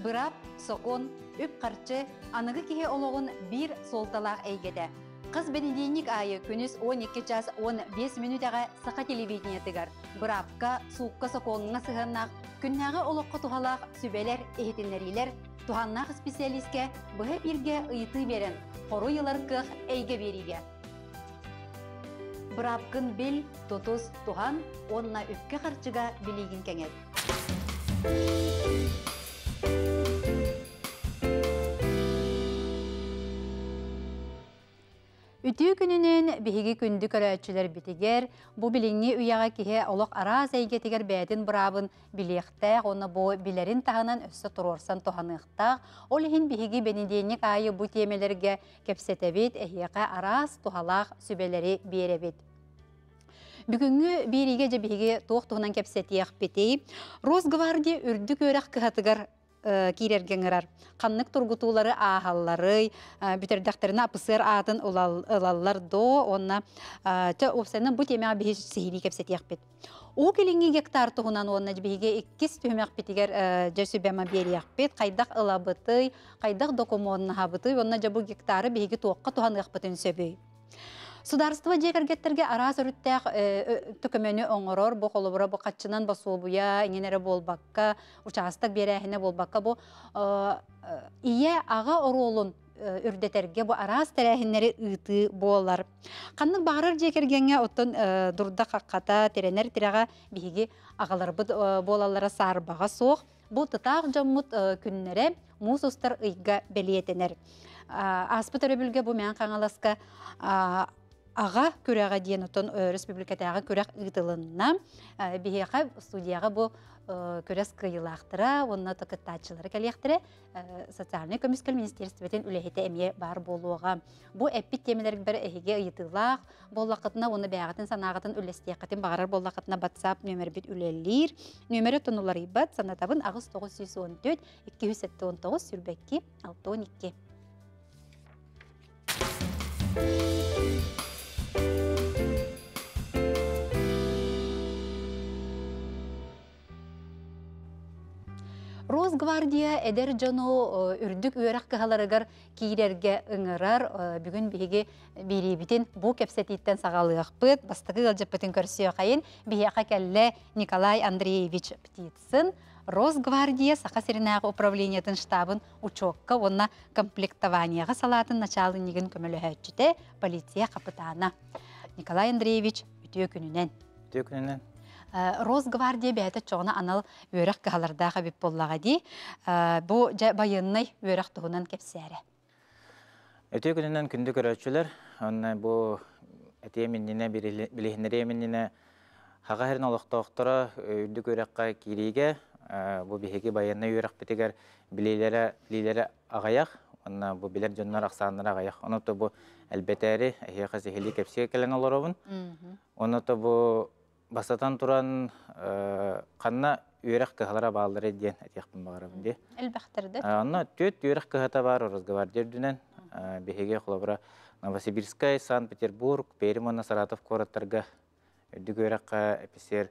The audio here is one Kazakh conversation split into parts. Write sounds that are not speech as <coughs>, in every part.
Бырап, сокон, үп қарчы, анығы кеге олығын бір солталақ әйгеді. Қыз бенедейник айы күніс 12 час 15 минутаға сақа телевидение тігір. Бырапка, суыққа соконыңа сығыннақ, күннағы олыққа тухалақ сүбелер, эхетінлерилер, туханнақ специалистке бұғы бірге ұйты берін, қору елар кық әйге бериге. Бырапкын бел, тотус, туған, онна үпке қарчыға білеген кәңет. Үтүү күнүнен биһиги күндү көрөөчүлөр битигер, бу билиңни уяга киһе олох араас әйгетигер бәдин бұрабын билиэхтәэх, оны бу билерин таһынан өссө турорсан туханыхтаах, ол иһин биһиги бенеденник айы бу темелерге кепсетебит, эһиэхэ араас тухалаах сүбелери биэребит. Бүгүнгү бириге же биһиги туох туһунан кепсетиэх битей, Росгвардия үрдү көрәх кыһатыгар кирергеңерар. Қаннык тургутуулары аһаллары, бүтердәхтеріне апысыр атын ылаллар до, онна тө опсанын бу темеға бихи сихини кепсетиях бит. О келинги гектар туһунан онна биһиге 2 төмәк битигер җәсү бәма бериях бит, кайдак ылабыты, кайдак документны хабыты, онна жабу гектары туакка туһанык битен сөбөй. Сударство жекергеттерге арас өрүттәк төкөмөнү оңорор бу холобура бу катчынан басуу буя иңенере болбакка участок берәһине болбакка бу ие ага оролун үрдетерге бу арас тәрәһиннәре ыты болар. Канны барыр жекергенге оттон дурда какката теренер тирага биһиги агалар болалара сарбага соқ бу тытак жаммут күннәре мусустар ыйга белиетенер. Аспыт өрөбүлге бу мен каңаласка аға көрәға дейін отон республикатағы көрәк ұйтылынна бейеға студияға бұл көрәс кыйылақтыра, онына токыттачылары кәлияқтыры социальный комиссия министерствотен үләхеті әме бар болуға. Бұл әппит темелерге бір әйге ұйтылақ, боллақытына оны бәғатын санағатын үлестияқатын бағарар боллақытына батсап нөмір бит үлелер. Нөмірі тұнулар ибат, санатабын ағыз 914 279 сүрбәкки 612. Росгвардия эдер жону үрдүк үөрак кыһаларыгар киирерге ыңырар бүгүн биһиги бирибитин бу кепсетиттен сагалыахпыт бастакы көрсүө кайын биһиака келле Николай Андреевич Птицын Росгвардия саха серинағы управлениятын штабын учокка онна комплектованияға салатын началынигин көмөлөһөччүте полиция капитана Николай Андреевич. Үтүө күнүнен. Росгвардия бәйті чоғына анал өрек кағалардағы біп боллаға ди. Бұ байыннай өрек тұғынан кепсәрі. Өте күнінен күнді көрәтшілер, онна бұ әтие менніне, білігінері менніне хаға хәрін олықта оқтыра үрді көрекқа кириге, бұ бігеге байыннай өрек бітігер білейлері ағаяқ, онна бұ білер жоннар ақсағындар ағаяқ. Оныты бұ әлбетәрі, әйе қазы хелі кепсеге кәлен олар обын. Оныты бұ басатан туран қанна үйрек кыһалара баалдары диэн этиэхпин багарабын ди. Элбахтарды. Онна төт үйрек кыһата бар разговардер дүнен беһеге холобра Новосибирская, Санкт-Петербург, Перемона, Саратов кораттарга өдүк үйрекка эписер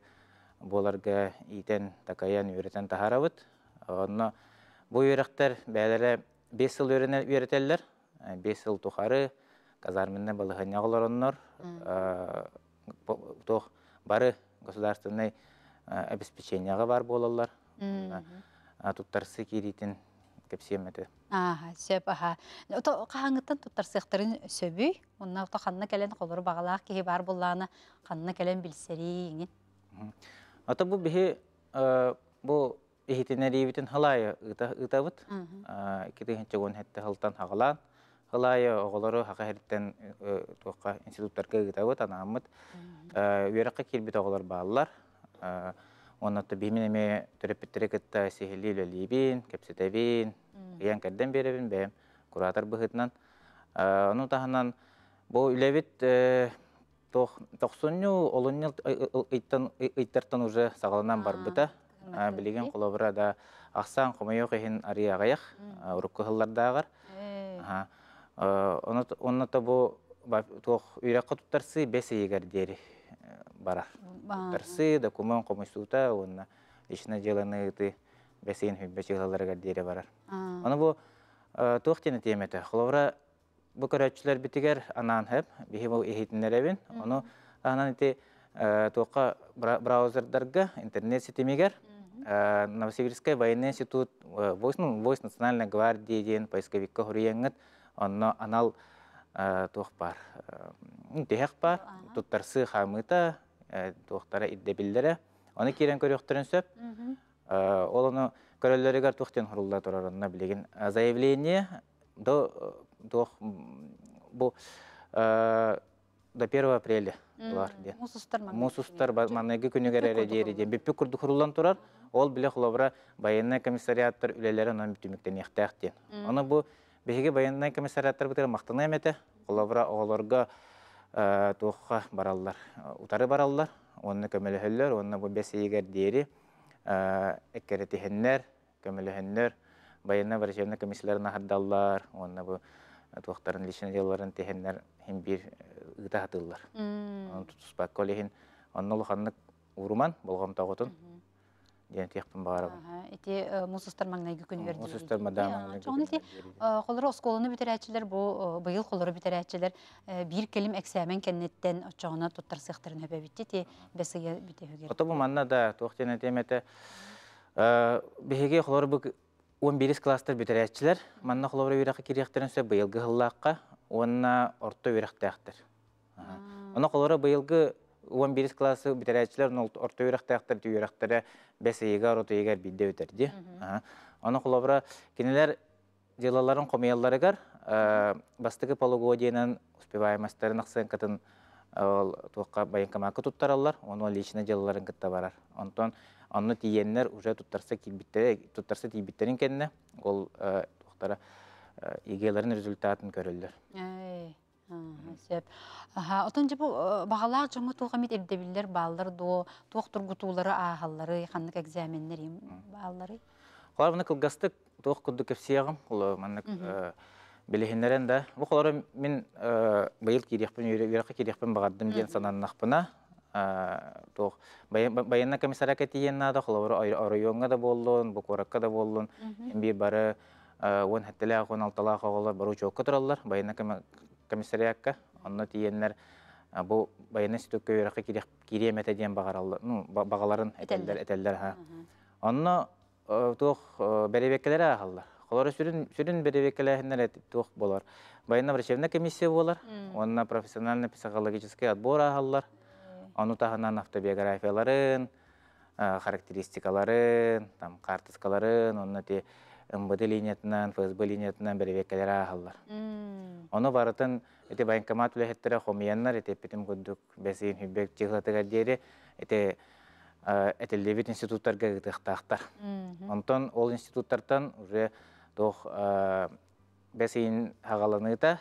боларга итен такаян үйретен тахарабыт. Онна бу үйректер бәләре 5 жыл үйретеллер. 5 жыл тухары казарминне балыгынягылар оннор. Тох бары государственный обеспеченияға бар болалар. Туттарсы киритин кепсиеметі. Аха, сөп, аха. Ото қағаңыттан туттарсықтарын сөбүй, онна ото қанна кәлен қолыры бағалақ кейі бар болланы қанна кәлен білсері еңін. Ото бұл бігі бұл ихитинерибитин халайы ытабыт. Китігінші гон хетті халтан хағалан. Халайы оғылары хақа херттен туаққа институттарға ытабыт, анамыт. Үйераққа келбет оғылар бағалар. Онаты беймін әме түреппеттері кітті сехілі үлелейбін, кепсетебін, ең кәрден беребін бәйім, куратор бұғытынан. Оны тағынан бұл үлебет тоқсыню олыныл ыйттартан уже сағалынан бар бұта. Білеген қолабыра да ұрып кығылардағар. Онаты бұл үйраққа тұттарсы бәс егер дері барар. Тарсы, документ, коммуниstuta, он лично деланы ты бәсейін хүббе чыгаларга дире барар. А, Оны бу туох тени темете. Холовра бу көрөчүлөр битигер анан хеп, бихи бу эхитинеребин. Оны анан ити туокка браузердарга интернет сетемигер Э, Новосибирская военный институт, э, войск национальной гвардии ден, поисковикка хуриеңет, онно анал э, туох бар. Э, бар, туттарсы хамыта, э, туохтара иддебиллере. Оны кирен көрөктөрүн сөп. Э, Ол оны турарына билеген. Э, Заявление до э, м, бу э, до 1 апреля бар ден. Мусустар маңнай Мусустар күнү. манныгы күнүгөр Биппи эредери курдук ден. Биппи курду хурулан турар. Ол биле военный комиссариаттар үлелери бүтүмүктен яхтак ден. Оны бу беге военный комиссариаттар бутер мактана эмете. Хулабра оголорго э, туохка бараллар. Э, Утары бараллар. Онны көмөлөһөллөр, онны бу бесейгер дери эккеретихеннер, көмөлөһөннөр, военный врачебный комиссияларын ахардаллар, онны бу туохтарын личный делаларын техеннер хим бир ыта хатыллар. Оны тутуспак колехин, онны улуханнык уруман болгом тагытын мгм. диэн тияхпын багарабын. Ага, Ити э, мусустар маңнайгы күнүгөр Ол сөстөр мадамы. Чоң ити холору осколуну битерәчилер бу быйыл холору битерәчилер бир келим эксәмен кеннеттен очоғына туттар сыхтарын хөбөбитти ти бесыгы битеһүгер. Ото бу манна да туохтен бу 11 класстар битерәчилер. Манна хлор үрәккә кирәктерен сөп быелгы хыллакка, онна орто үрәктәхтер. Оны хлор быелгы 11 классы битерәчилер, оны орто үрәктәхтер түйрәктере бәсәйгә егәр бидде үтерди. Оны хлор кинеләр делаларын комыялларыгар бастыгы полугодиянан успеваемостарын аксын катын ол туакка байынкамакы туттараллар, оны личный делаларын кытта барар. Онтон онны тиеннер уже туттарса килбитте туттарса тибиттерин кенне ол туактара игелерин результатын көрөллөр. Отон жабу багалаак жоңго тугамит эрдебиллер баалар до туак тургутуулары аахаллары, ханнык экзаменнер им баалары. Холар буны кылгастык туак кудду кепсиягым, ол маннык билихиннерен да. Бу холар мен диен сананнакпына. Туак баянна комиссаракка тиенна да да коракка да. Бир бары он бару. Баянна комиссариякка. Онны тиеннер бу баянна стөккө үйрәккә кирек киремете диен багараллар. Ну, багаларын этеллер, этеллер ха. Онно туох беребеккелер ахаллар. Холора сүрүн сүрүн беребеккелеринер туох болар. Баянна врачебная комиссия болар. Онна профессиональный психологический отбор ахаллар. Ону таханан автобиографияларын, характеристикаларын, там карточкаларын, онна ти МВД линиятынан, ФСБ линиятынан беребеккелер ахаллар. Оны барытын эти военкомат үлэхеттері хомияннар, эти петим күддік бәсейін хүббек чиғлатыға дері, эти этелдебит институттарға гытықтақтар. Онтон ол институттардан уже тох бәсейін хағаланыта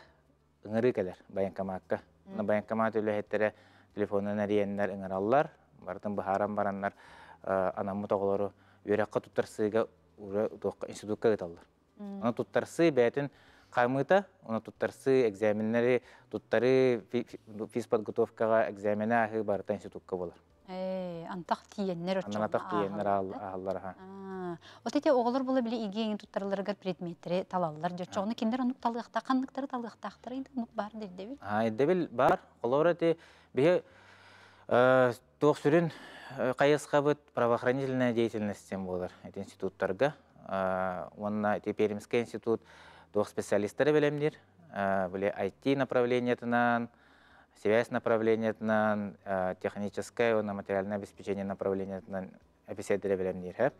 ыңыры келер военкоматқа. Оны военкомат үлэхеттері телефонын әриеннер ыңыраллар, барытын бұхаран бараннар анамы тоғылары үйрәққа туттарсыға уже институтқа гыталлар. Оны туттарсы бәтін қаймыта, оны туттарсы экзаменнери, туттары физподготовкаға экзамені ахы барыта институтқа болар. Эй, антақ тиеннер очоғына Аннатақ тиеннер ахаллар аха. От эти оғылар болы біле игең туттарыларыгар предметтері талалар. Жочоғыны кендер онук талыqta, қаннықтары талыqtақтары енді онук бар дердебіл. А, эдебил бар. Олора те бие тоқ сүрін қайысқа бұд правоохранительная деятельность болар. Это институттарға. Онна эти Пермский институт тоқ специалисттары білемдер. Біле IT направлениятынан, связь направлениятынан, техническое, онна материальное обеспечение направлениятынан описедері білемдер.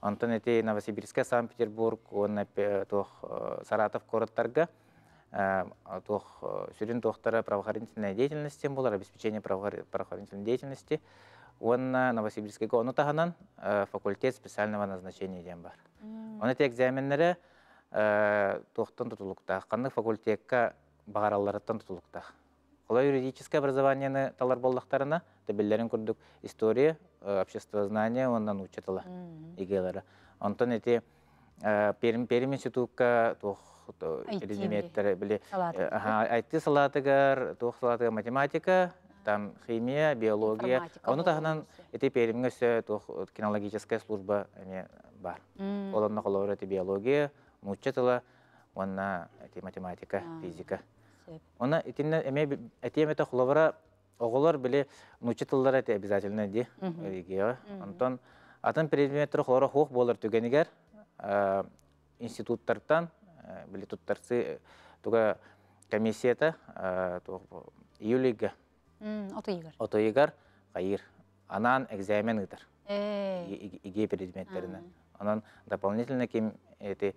Антон эти Новосибирская, Санкт-Петербург, онна тоқ Саратов короттарға тох сүрин тохтара правоохранительной деятельности болар обеспечение правоохранительной деятельности он на Новосибирский он таханан факультет специального назначения ден бар. Он эти экзаменнері тохтан тутулукта, қанды факультетка бағараларыттан тутулукта. Олай юридическое образованияны талар боллақтарына, табеллерін күрдік история, общество знания, ондан учетыла игелері. Онтан эти Перим институтка тох элеметтері біле айтты салатыгар туох салатыгар математика там химия биология оны тахынан эти перимге сө туох кинологическая служба эме бар. Олонна колор эти биология, науча тыла, онна эти математика, физика. Она этинне эме этием это хловара оголор биле науча тыллар эти обязательно ди. Регио. Антон атын предметтер хлора хук болар түгенигер э, институттардан э, биле туттарсы туга комиссията э, туг июлига М, Ото отойгар кайыр. Анан экзамен и- иге предметтерине. А. Анан дополнительно кем эти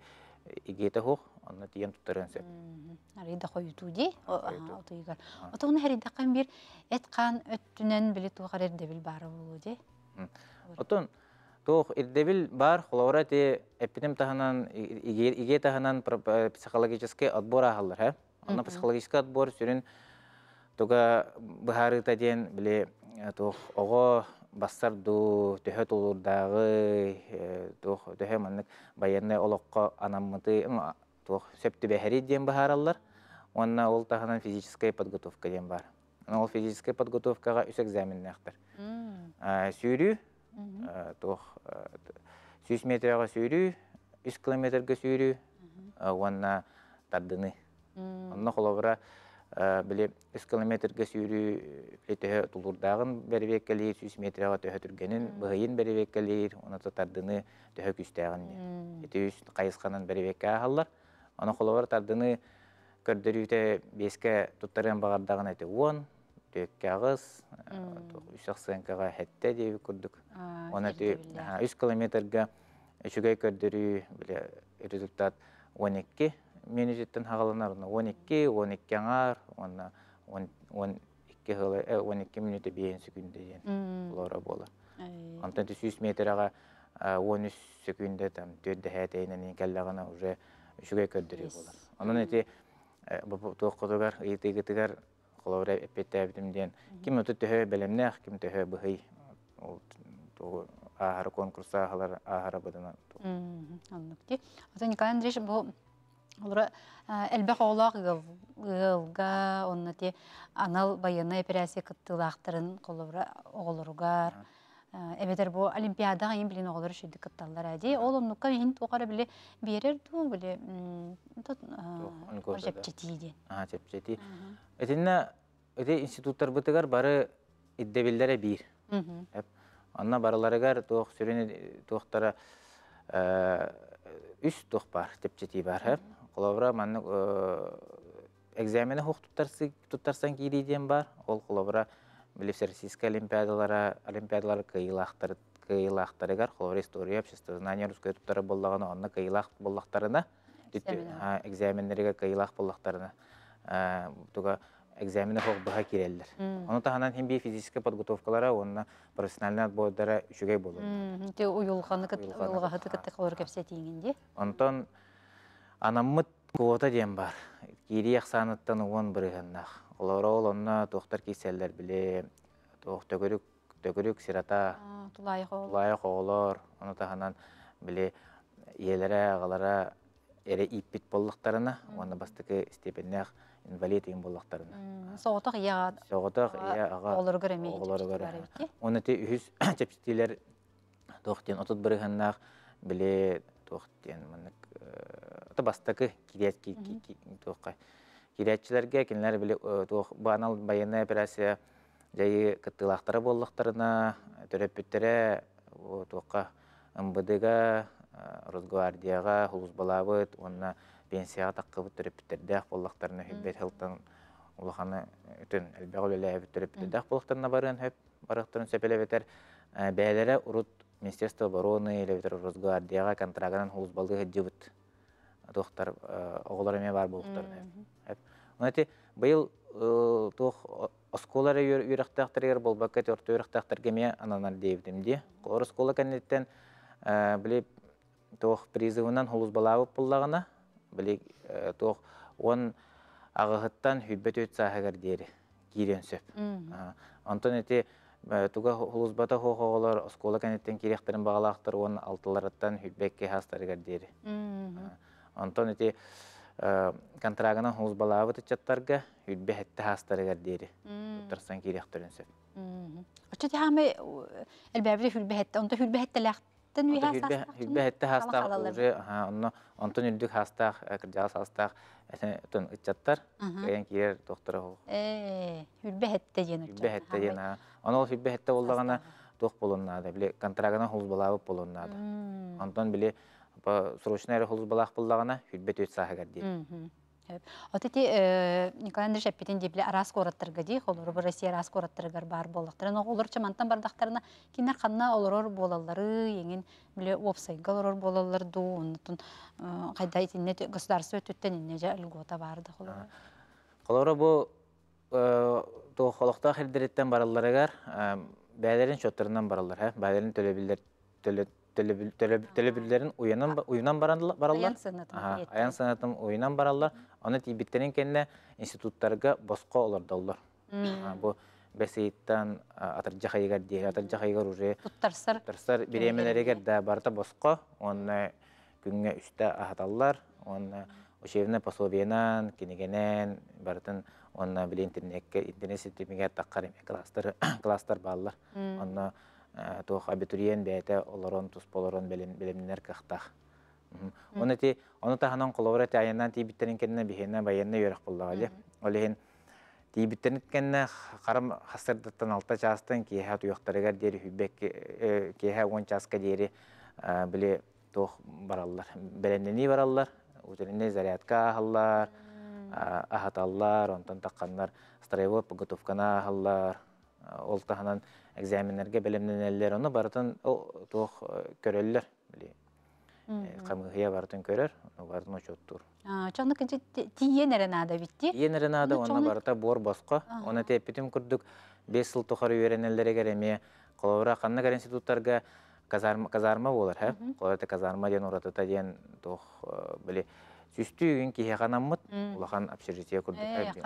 игете хук, анна тиен туттарын сөп. Арида койуту ди. О, Койуту. ага, Ото игер. А. Ото уны харида кан бир эт кан өттүнен били тугар эрде бил бары болу ди. Отон тох ирдевил бар хлора те эпидем таханан иге таханан э, психологический отбор ахаллар, ха? Анна Мгм. психологический отбор сүрүн туга бахары таден биле э, тох ого бастар ду төһө тулурдагы э, тох төһө маннык баянны олоққа анаммыты тох сөптү бэхэри диэн бахараллар. Онна ол таханан физическая подготовка диэн бар. Ол физическая подготовкага үс экзаменнахтар. М, А, Сүйрүү мгм. Э, тох сүүс метрага сүүрүү үс километрге сүүрүү уанна тардыны. М, онно холобура биле үс километрге сүүрүү биле төһө тулурдагын бербеккелир сүүс метрага төһө түргенин быйын бербеккелир онато тардыны төһө күстәгын м, эти үс кайысканан бербекке ахаллар оно холобура тардыны көрдөрүүтэ беске туттарен багардагын эти уон төкке агыс үс аксенкага хетте диби курдук а, Оны ти биллер. 3 километрга үчүгэй көрдөрүү биле результат 12 минуттан хагаланар 12 12 аңар онна 12 хылы 12 минутта бейин секунде деген М, лора бола. эй. Антон 100 метрага 13 секунде там төдө хэтейнен келлагана уже болар. Эти бу колора эппеттебитим диен ким өтө төһө белемнех ким төһө ол туу ахар конкурса ахалар ахара быдына Мгм, Аннык ди. Ото Николай Андреевич бу олора элбек оолаак ылга онна ти анал баянна операция кыттылаактарын колора оголоругар эбетер бу олимпиадага ин билин оголор шүдүк кытталлар ади. Ол оннукка ин тугара биле берер ду биле тот Олимпиадада. жепчетииден аха чепчети этинне эти институттар бытыгар бары иддебиллере бир. Анна барыларыгар туох сүрүн туохтара үс туох бар чепчети бар эп. Колобура манны экзамени хук туттарсы туттарсан кири диен бар. Ол колобура биле всероссийская олимпиадалара олимпиадалар кыйлаахтар кыйлаахтарыгар колобура история общество знания русская туттары боллагана онна кыйлаах боллактарына Экзамены. экзамендерге кыйлаах боллактарына туга экзамени хук быха киреллер Оны подготовкалара, онна профессиональный отбордара болот. те Онтон анаммыт бар. Кири бырыганнах. Олора ол онна тохтар киселлер биле, тох төгөрүк, төгөрүк сирата, тулайык лая коолор, оны таханан биле иелере агалара эре иппит боллуктарына, оны бастыкы степеннях инвалид ин боллуктарына. сооток я Соғытақ, иә, аға, олор көрөме оголор көрө. Оны те үһүс <coughs> чепстилер тохтен отут бырыганнах биле тохтен манык ата бастакы кирет киретчилерге кинлер биле тох банал баянная операция жайы кыттылактары боллактарына төрөпүттере тохка МВДга Росгвардияга хулус балабыт онна пенсияга таккыбыт төрөпүттердех боллактарына хүббет хылтан улаханы өлі әбіттіріп дәқ болықтарына барын урут Министерство обороны лебетер Росгвардияға контрагынан оғыларыме бар хөп. Онати быйыл тоқ осколары үйрақтақтарығар бол бакет кеме ананар дейбдім де. Қолар оскола кәнеттен біліп тоқ призывынан хулус балабып боллағына біліп тоқ он ағығыттан хүббет өт кирен сөп. Антон эти туга оскола кирехтерин он алтыларыттан. Антон эти контрагынан хулузбалаабы тычаттарга хүббе хетте хастарыгар дери. Тарсан кирехтерин сөп. Очо тахаме элбәбиле хүлбәһәттә, онда хүлбәһәттә ләхтә Хүббеттен үйе Хүббе хетте хастақ уже онтон үрдүк хастақ кыржагас хастақ тон ычаттар кайын киер доктора хол. Э, хүббе хетте хетте ген. Оны хүббе хетте хулус балабы болоннады. Онтон биле срочный хулус балах боллагана хүббе төт сахагар ди. Отети Николай Андреевич аппетин дебле арас кораттырга ди, холор бу Россия арас кораттыргар бар болактыр. Но олор чамантан бардактарына кинер ханна олорор болалары, еңин биле вебсайга олорор болалар ду, онтон кайда итинне государство өттен инне жа льгота барды холор. Холора бу то холокта хердереттен баралларыгар бәлерин шоттарынан бараллар, ха, бәлерин төлөбилер төлөбүллерин уюнан бараллар. Аян сынатым уюнан бараллар. Оны тибиттерин кенне институттарга боско олордоллар. Бу бесейттан атыржа хайгар ди, атыржа хайгар уже туттарсар туттарсар биремелеригер да барта боско, оны күнгө үстө ахаталлар, оны ошевне пособиянан, кинегенен, бартын онна биле интернетке интернет сетимиге таккар кластер кластер баллар. Онна туох абитуриен бәйте олорон тус болорон белемнер кахтах. Оны ти оны таханан коловра ти аяннан ти биттерин кенне бихенне баянна йөрәк буллага ди. Олehen ти биттерин кенне харам хасырдаттан алта частан ки ха туяктарыгар дери хүбек ки ха он часка дери биле туох бараллар. Беленнени бараллар. Үтенне зарядка халлар. Ахаталлар, онтан такканнар строевой подготовкана халлар. Ол таханан экзаменерге белемненелер, оны барытын туох көрөллөр. Биле камыгыя бартын көрөр, бартын очоттур. Чоны кенче тиен эренада битти. Тиен эренада оны барыта бор боско, оны тепитим күрдүк 5 жыл тухары үйренелерге эме колора канны институттарга казарма казарма болар, ха? Колорта казарма ден уратыта ден тох биле сүстүүгүн кихеганаммыт, улахан общежитие күрдүк.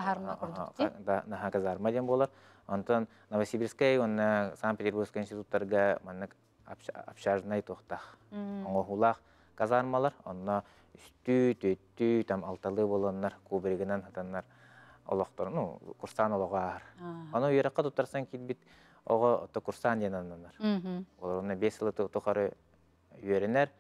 Да, наха казарма ден болар. Антон Новосибирская, он Санкт-Петербургский институттарга маннык общажный тохтах. Оңохулах казармалар, онна үстү, төттү, там алталы болоннар, куберигинен хатаннар олоқтор, ну, курсан олоғар. Оны үйраққа тұттарсан кетбит, оғы отто курсан денаннар. Оларына бес жылы тұқары үйренер,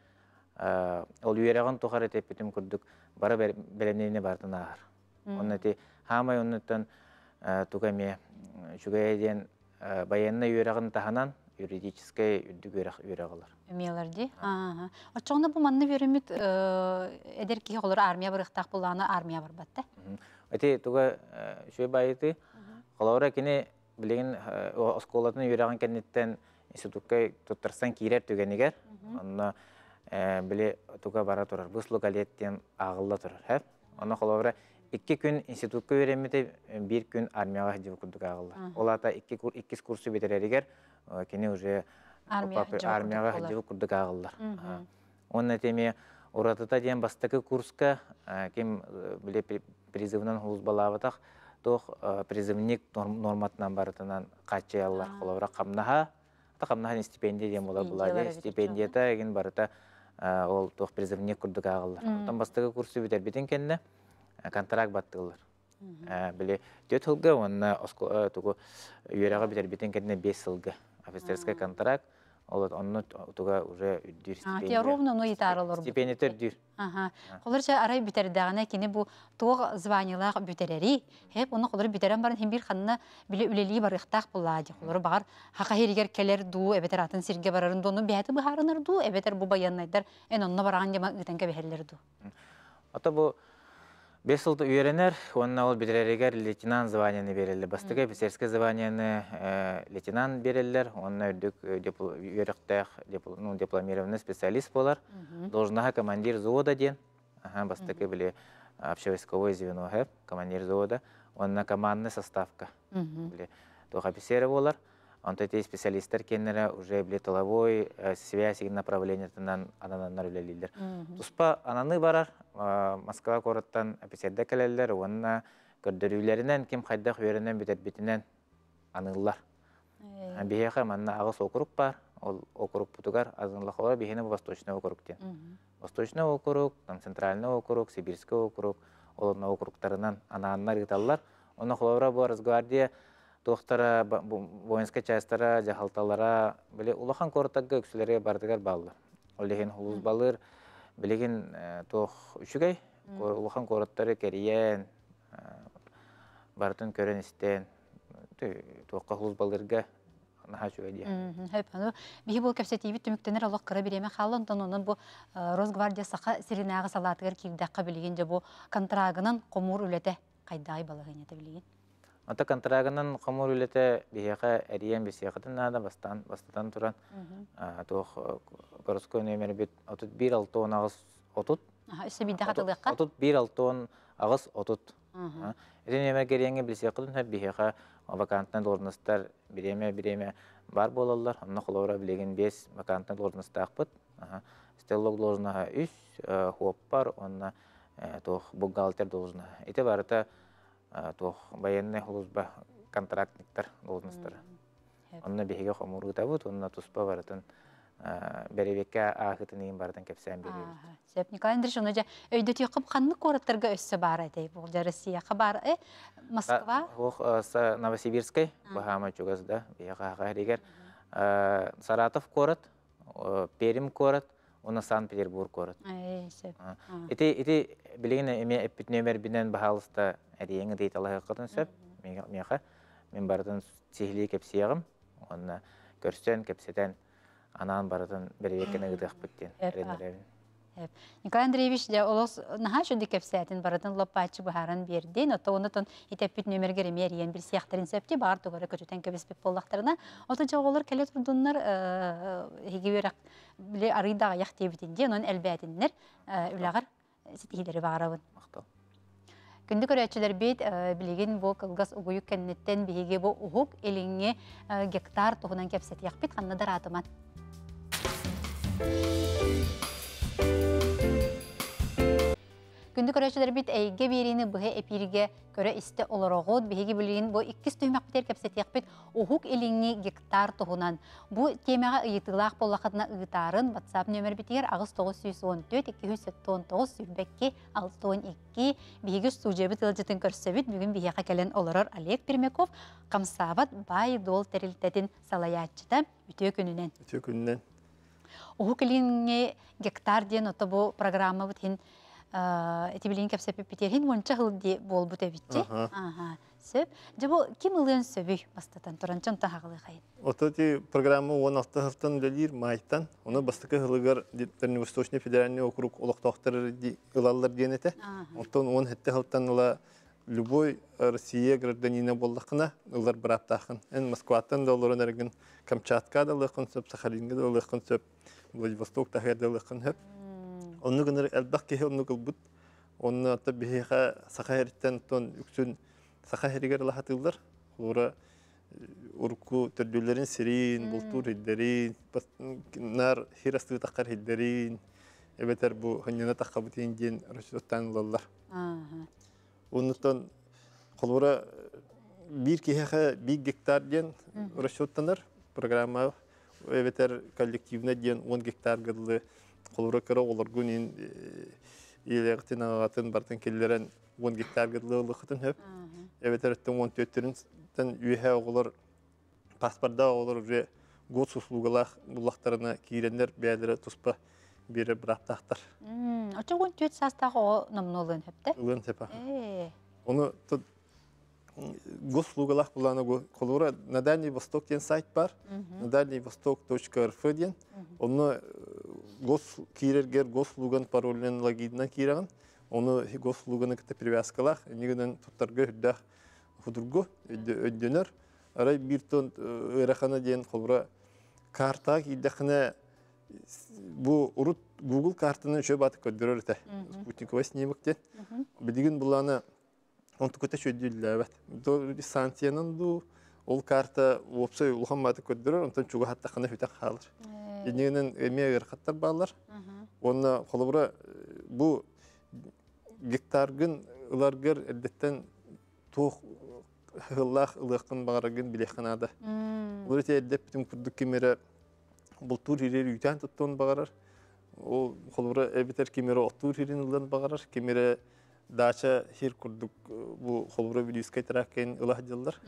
ол үйреген тұқары теппетім күрдік, бары белемнейіне бардын ағар. Оны те, хамай оннаттан тугаме жүгәйден баянна үйреген таханан, юридическая үрдүк үйрәгылар. Өмелерди. Ага. Очоңна бу манны беремит эдер ки холор армия бырыктак буланы армия бар батта. Эти туга шөй байты. Холора кини билеген осколатын үйрәгән кеннеттен институтка туттарсан кирер түгенигер. Онна биле туга бара турар. Бус локалиеттен агылла турар. Хәп. Онна холора Икки күн институтка үйренмете, бир күн армияға жібі күрдік ағылды. Олата иккис курсы бетерерігер, кені уже армияға жібі күрдік ағылдар. Онна теме уратыта ден бастықы курска, кем біле призывынан хулыз балабатақ, тоқ призывник норматынан барытынан қачы аллар қолауыра қамнаға, қамнаға стипендия ден бола болады. Стипендията еген барыта ол тоқ призывник күрдік ағылдар. Онтан бастықы курсы бетер бетін кенне, контракт баттылар. Биле төт жылга онна тугу үйрәгә битер битен кенне 5 жылга офицерский контракт ол онны туга уже үддир стипендия. Тия ровно но итарылыр. Стипендия төрдүр. Ага. Колорча арай битердагына кини бу тог званиялар битерери. Хеп оны колор битерен барын хем бир ханна биле үлели бар ихтак буллади. Колор багар хака херигер келер ду эбетер атын сирге барарын дону бәти бахарыныр ду эбетер бу баяннайдар эн онна бараган жама итенге бехерлер ду. Ата бу Бес жылды үйренер, онна ол бедеререгер лейтенант званияны берілді. Бастығы офицерский званияны лейтенант берілдер, онна үрдік үйректәк дипломированный специалист болар. Должнаға командир завода ден, бастығы біле общевойсковой звено командир завода, онна командный составка. Тоқ офицері болар. Онта те специалисттер кеннере уже биле тыловой связь и направление тынан үлелилер. Туспа ананы барар, Москва кораттан офицерде келелер, онна көрдөрүлеринен ким хайдах үйренен битер битинен аныллар. Бихеха манна агыс округ бар, ол округ путугар азынлах олар бихене восточный округ. Восточный округ, там центральный округ, сибирский округ, ол округтарынан ананнар италлар. Оны холора bu Росгвардия туохтара воинская частьтара жахалталара биле улахан коротагга өксүлерге бардыгар баллар олеген хулус балыр билеген э, туох үчүгэй Кор- улахан короттары кериен э, бартын көрен истен туокка хулус балырга наха чугай дия Хөп, аны биһи бул кепсетиби түмүктенер олох кыра биреме халын тон онун бу э, Росгвардия саха сиринага салатыгар кирдакка билеген же бу контрагынын комур үлете кайдагы балагын эте билеген. Ата контрагынан комур үлете бияка эриен бисиякатын нада бастан бастатан туран. А, туох городской номер бит отут бир алтон агыс отут. Бидде хатылыкка. отут бир алтон агыс отут. Эден эме кереңе билсиякатын хэп бияка вакантны должностьтар биреме биреме бар болалар онна холора билеген бес вакантны должностьтаакпыт стеллог должнаха үс хуоппар онна э, туох бухгалтер должна ите барыта э, туох военный хулузба контрактниктар должностьтары Хэп. онна биһиге хомуруутабыт онна туспа барытын беребекке аахытын иин барытын кепсään беребит Аха, Сөп Николай Андреевич, оны жа өйдө түйқып қанны кораттарға өссө бар эдей. Бұл жа Россияға бар, э? Москва? Ох, са Новосибирской, Бахама чугазда, бияха харигер. Саратов город, э, Пермь оны Санкт-Петербург город. Ити ити билеген эме эппит нөмер бинен бахалыста әриеңе дейт алай кытын сөп. Меха мен бардын сихли кепсиягым. Онна көрсен кепсетен анан бардын беребеккене гыдык биттен. Николай Андреевич, жа олос наха шуды кепсәтин баратын лопачы бахаран берден, ото онытон итеппит нөмергер эмер ен бир сияхтарын сөпти бар тугары көтүтен кебеспек боллактарына. Ото жа олар келе турдуннар хигиберак биле арыйдага як тебитинде, онун элбәтиннер үлагар ситихилери барабын. Мактал. Күнді көрәтчілер бейт білеген бұл кылгас угуйу кәннеттен биһиге бұл элиңе э, гектар туһунан кепсет яқпит қаннадар атыман. Күнді көрәтчілер бит әйге беріні бұхе эпирге көрі істі оларығыд биһиге білеген бұл иккіс түймәк бітер кепсет яқпит уһук элиңе гектар туһунан. Бұл темаға ыйытылақ боллақытына ыйтарын WhatsApp нөмір бітер ағыз 914 279 сүрбәкке 612 биһиге студия көрсөбүт бүгүн биһиға келен олорор Олег Пермяков камсабат бай дол үтө күннен. Уху келинге гектар ден ото бу программа бут хин эти билин кепсеп питер хин монча хыл ди бол бут эбитчи. Аха. Ага. Сөп. Жабу ким ылын сөбү бастатан туранчан та хагылы хайын. Ототи программа 16 хылтан лелир майтан. Оны бастыкы хылыгар Дальневосточный федеральный округ олоқтоқтар ылалар денете. Ага. Онтон он хетте хылтан ыла любой Россия гражданина боллақына ылар браптахын. Эн Москватан да олорон эрген Камчатка да лыхын сөп, Сахалинга да лыхын сөп, Владивосток та да лыхын сөп. Онны гыныр әлбәк кеһе онны кылбыт. Онны ата биһиха сахаһириттен тон үксүн сахаһиригер лахатылдар. Хура урку төрдүлерин сирин, бултур хиддерин, нар хирасты тақар хиддерин. Эбетер бу ханьяна тақабытын ден расчеттан лаллар. Ага. Оннутан холура бир кеһе бир гектар ден расчеттанар программа эбетер коллективна ден 10 гектар гыдлы холура кыра олоргун ин илектин агатын бартын келлерен 10 гектар гыдлы лыхытын хөп Ага. эбетер тен 14 тен үйе оголор паспорда оголор уже гос услугалах буллахтарына киреннер бәдере туспа бире браптахтар М, Очо гон төт састагы о номнолын хепте. уган сепа Э. Оны тут госуслугалах булана колура на Дальний Восток ден сайт бар. На Дальний ден. Оны гос кирергер гослуган паролен лагидна кираган. Оны гослуганы кете привязкалах. Нигенен туттарга хүддах худургу өддөнөр. Арай бир тон ырахана ден колура карта киддахна бу урут Google картаны шө батып көддөрөр эте. Спутниковый снимок ден. Бидигин буланы он tukota şödüller Do santiyanın du ol karta opsa ulhan batı köddürür ondan çuga hatta kana hütek kalır. Yeninin emeğe ırkattar bağlar. Onna kolubura bu gektargın ılargır eldetten toğ hıllah ılıqın bağırgın bilekhanada. М. Olur ete eldep kimere bultur hirer yüten tuttuğun bağırır. O kolubura ebiter kimere otur hirin ılan bağırır. Kimere дача хир курдук э, бу холбура билүүскай тараккен ылах жылдар.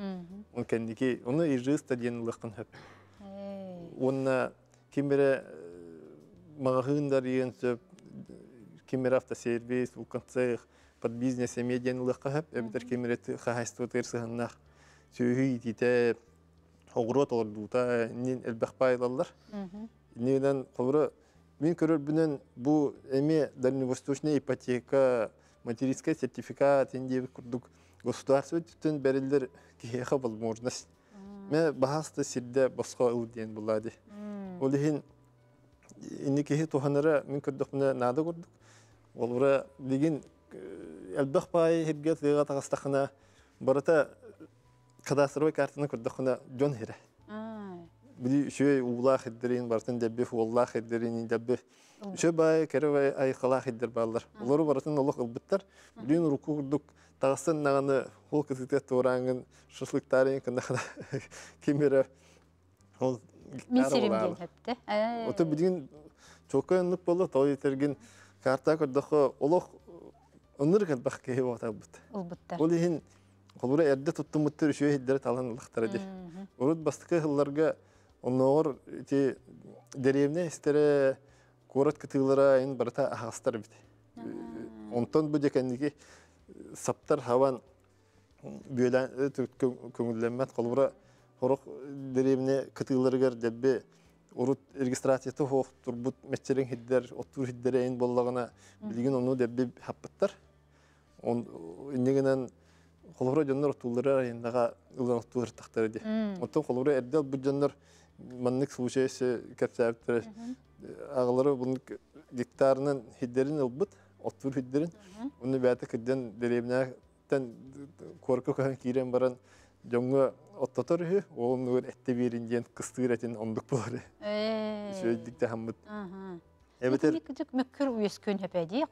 Он кендики, оны ижыста диен ылахкын хөп. Онна кимере магахындар иен сөп, кимере автосервис, улканцех, под бизнес медиан ылахка хөп, эбитер кимере хахайство тырсыханнах, сүйхүй тите, огурот олордута, нин элбахпайлалар. Неден холбура Мен көрөр бүнен бу эме дальневосточная ипотека, материнский сертификат инде курдук государство түтін берилдер киеха возможность. Мен бахаста сирде босқа ыл диен булады. Ол ихин инне кихи туханара мен көрдүк мене нада көрдүк. Олура деген элбах пай хирге тыга тагастахына барата кадастровый картаны көрдүк жон хире. Били шөй улах хиддерин бартын дебби улах хиддерин дебби. Бай ай хиддер бартын улах ылбыттар. Билин руку курдук тагыстан наганы хол кызыты турангын шашлыктарын кында кемере ол Мен сиримден хөпті. Ота билин чока нук болу той терген карта бут. Улбыттар. Ол ихин холура эрде туттумуттар шөй хиддер талан лахтара ди. Урут бастыкы хылларга онноор ти деревне истере город кытылара ин барата ахастар бит. Онтон бу декендиги саптар хаван бөлән көңүлләмәт колбура хорок деревне кытыларыгар деббе урут регистрацияты хох турбут метчерин хиддер оттур хиддер ин боллагына билген ону деббе хаппыттар. Он иннегенен колбура жоннор туллары райондага ылан оттур тактары ди. Онтон колбура эрдел бу жоннор маннык случайсы кәпсәптер агалары бун гектарынан хиддерин ылбыт оттур хиддерин уну бәте кидден деревнәтен корку кан кирен баран жоңго оттотор хи ол нур этте ден кыстыр ондук болар. Эбетер.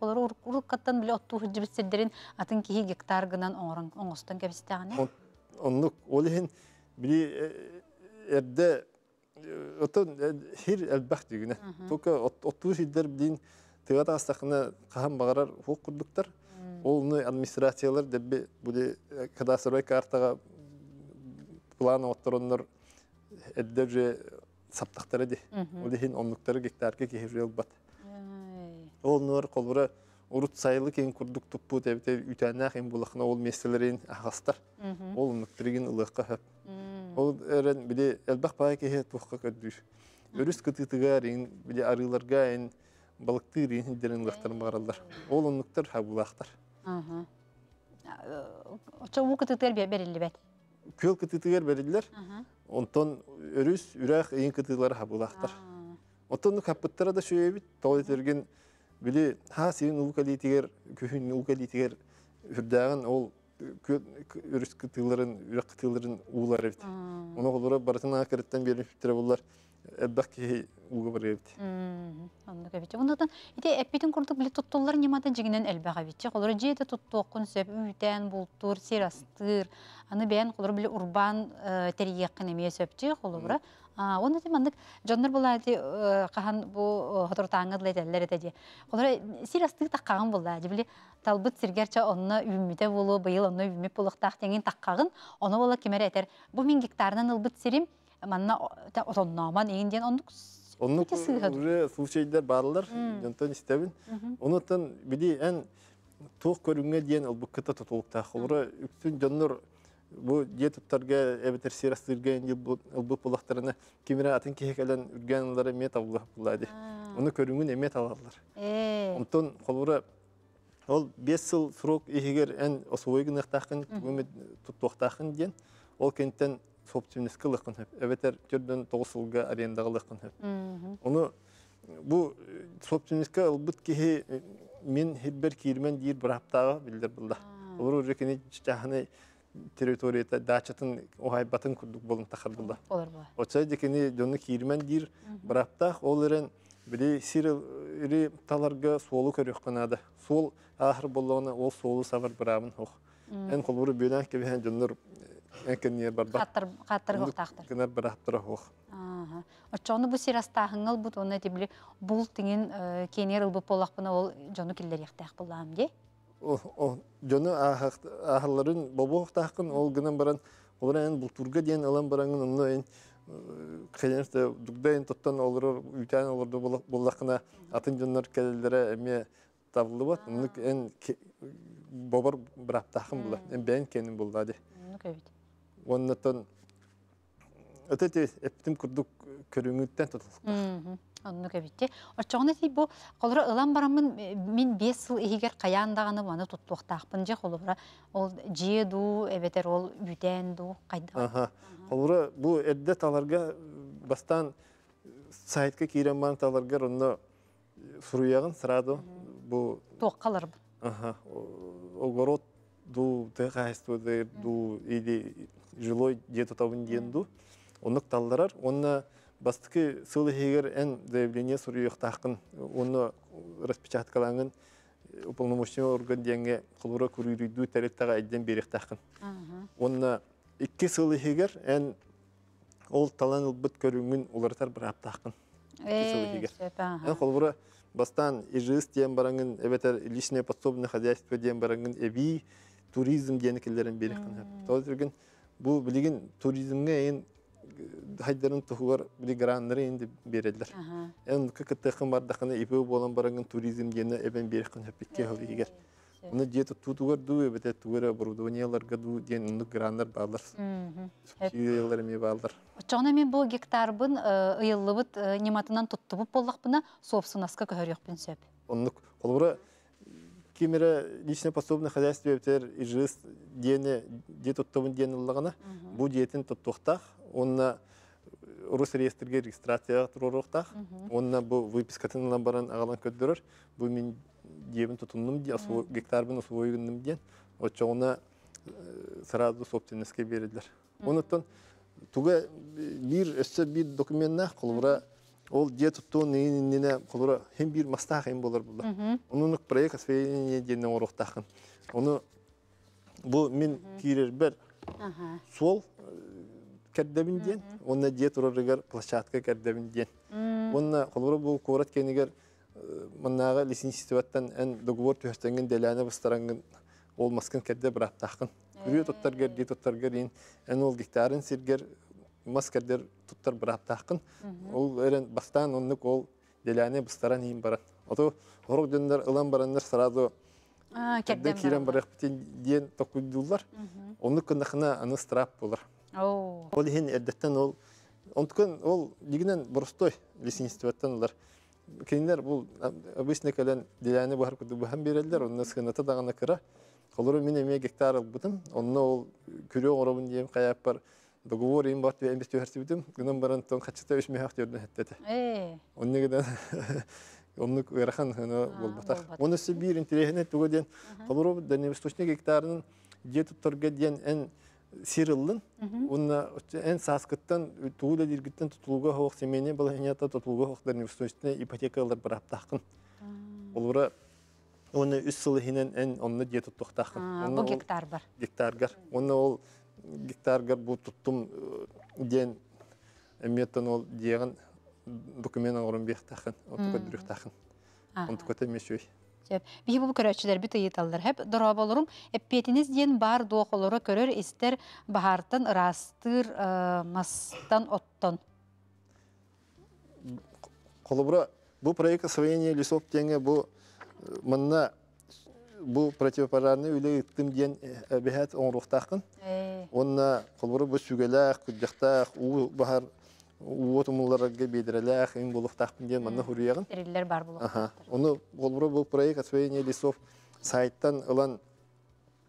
Олар уруккаттан биле отту хыджыбытсердерин атын кихи гектар гынан оңрын оңостан кәбистәгәне. оннук ол ихин били эрде отон хир элбах дигине только оттуу сиддер билин тыга тагастакына кахан багарар хук курдуктар. ол ну администрациялар дебби були кадастровый картага план оттороннор эддер же саптактары ди. Гектарга бат ол нур колбура урут сайлы кен курдук туппу тебите үтәнәх ин булахна ол меселерин ахастар ол оннуктырыгин ылыкка хөп Ол эрен биде элбах пай кеhe тухка көдүш. Өрүс кытытыгар ин биде арыларга ин балыктыр ин дерен лахтар баралар. Ол оннуктар хабулахтар. Аха. Очо бу кытытыр берилли бет. Көл кытытыгар берилер. Онтон өрүс үрах ин кытылар хабулахтар. Онтон капыттара да шөйбит той терген биде ха син улкалитигер көһүн улкалитигер үрдәгән ол өрүс кытыларын үрәк кытыларын уулар бит. Оны голора барытына кереттен берип тире булар. Эббак ки уга бар бит. Анда кебит. Ондан ите эппитин курдук биле туттулар немада жигинен элбага бит. Голора жете туттуоккун сөп үтен бултур серастыр. Аны бән голора биле урбан терияқын эме сөпчи голора. Оны да мандык жоннор булады кахан бу хотортаңы летеллер этеди. Голора серастыр таккаган булады. Биле талбыт сиргерче онна үммите болу, быйыл онна үммит болуктак теңин таккагын, оны бола кемер этер. Бу мин гектарынан ылбыт сирим, манна отонноман ийинден ондук Оннук уже случайдар барлар, жонтон истебин. Онутан биди эн туох көрүнгө диен ылбыккыта тутулукта. Холура үксүн жоннор бу дие туттарга эбетер сирастырга инди ылбык булактарына кимире атын кехекелен үргенлары мет абулах булады. Оны көрүнгүн эмет алалар. Онтон холура Ол 5 жыл срок ихигер эн осуойгын ыктакын, көмөт туттуктакын ден, ол кенттен собственностька лыкын хеп. Эбетер төрдөн 9 жылга арендага лыкын хеп. Оны бу собственностька ылбыт кихи мен хибер кирмен дир бир хаптага билдер булда. Олар уже кени жаханы территорията дачатын охай батын курдук болун тахар булда. Олар бар. Оча декени жону кирмен дир бир хаптак ол эрен Били сирил ири таларга суолу көрүк канада. Суол ахыр боллоғына ол суолу савар бирабын хох. Эн колбуру бүйнен кебиһен жоннор энкен не бар бар. Хаттар хаттар хоктактыр. Кенер бир хаптара хох. Ага. Очону бу сирастахыңыл бут оны тибли бул тиңин кенер ылбы полакпына ол жону киллер яктак булам ди. жону ахалларын бобуохтаахын ол гынан баран олар эн бултурга диен алан барангын онно эн конечно дугдайын тоттан олар үтән оларды буллакына атын жоннор келелере эме табылды бат онук эн бобар бираптахын була эн бен кенин булдади Ну, көбүт. Оннотон өтөтө эптим курдук көрүңүттен тотул Мгм. Онну көбүтте. Очоғына тей бу қолыра ылан барамын мин 5 сыл ихигер каяндағаны маны туттуқтақпын же қолыра ол жие ду эбетер ол бүтән ду қайда. Аха. Бу эрде таларга бастан сайтка кирен бан таларга онно суруягын сразу бу бу. аха огород ду те хозяйство де ду или жилой где-то там ду онук талларар онна бастыкы сылы хегер эн заявление суруяктакын онно распечаткалангын уполномоченный орган деңге кулура күрүрүдүү тереттага айден беректакын Ага. Онна икки сылы хегер ән ол талан ылбыт көрүңүн улартар бір аптақын. Э. Ән қолбыра бастан ижыс диен бараңын, эбетер личное подсобное хозяйство диен бараңын, эби туризм диен келерін берекін. Тоз бұл білеген туризмге ең хайдарын тұхуар білі граннары енді берелер. Ага. Ән кікіттіқін бардақына ипі болан бараңын туризм диені эбен берекін хөппекке хөл егер. Оны диета тутугар ду, эбете тугар оборудованияларга ду диен уну граннар балар. Мгм. Сүйелер эме балар. Очоғына мен бұл гектарбын ыйыллыбыт нематынан туттубуп боллақпына собственностка көһөрүөхпүн сөп. Оннук колбура кимере личное подсобное хозяйство бетер ижыс дене дет оттабын ден ыллагана. Бу диетин тоттуктах онна Рус реестрге регистрация туруруктах онна бу выпискатын баран агалан көддөрөр бу мен ди асу гектарбын осуойгундум ден очоуна сразу собственностьке берилер онуттан туга бир өссө бир документнах колбура ол дие туттуун нейнине колбура хем бир мастаах эм болор булда онунук проект освоение ден оруктахын ону бу мен кирербер Ага. сол кәрдәбин ден. Онна дие турарыгар площадка кәрдәбин ден. Онна колбура бу корат кенигер маннага лицензиятан эн договор төһстенген деләне бастарангын ол маскын кәрдә бир аптахын күрү тоттаргер ди тоттаргер ин. Эн ол гектарын сиргер маскардер туттар бир аптахын ол эрен бастан оннук ол деләне бастаран ин баран ото хорок дендер ылан бараннар сразу А, кәрдә кәддәм кирен барак битен диен токуйдулар оннук кындахына аны страп булар О. Ол иһин эрдеттен ол онтукан ол дигинен боростой лицензиятан олар. Кинилер бул обычно кален диләне бахар куду бахан берелдер, онны сыгыната дагана кыра. Колору мен эме гектар албытым, онны ол күрө оробун дием каяп бар. Договор им бат эм бистө хәрсибитим, гынан баран тон качта үш мехак. Э. Онны гыдан <laughs> онны ырахан хана болбатак. Оны се бир интересне тугаден. Колору дальневосточный гектарын где торга ден эн сирылын. Онна эн саскыттан туула диргиттен тутулуга семейне балахинята тутулуга дальневосточный ипотекалар. Олора оны үс сылы хинен эн онны Бу гектар бар. гектаргар. Онна ол гектаргар бу туттум ден эметтен ол диеген документ орын бехтахын, отука дүрүхтахын. Ага. Онтука темешүй. Сөп. Бии бу көрөчүлөр бит ыйыталлар. Хеп дороболорум эппетиниз диен бар дуохолоро көрөр истер бахартын ырастыр э, мастан оттон. Колобра бу проект освоения лесов теңе бу э, бу противопожарный үле ыттым диен әбәһәт оңрухтакын. Э. Онна колобра бу сүгеләх, күддәхтәх, у бахар у тумулларга бедереләх, ин булуктакын диен манна хуриягын. Териллер бар булу. Ага. Оны колобра бу проект освоения лесов сайттан ылан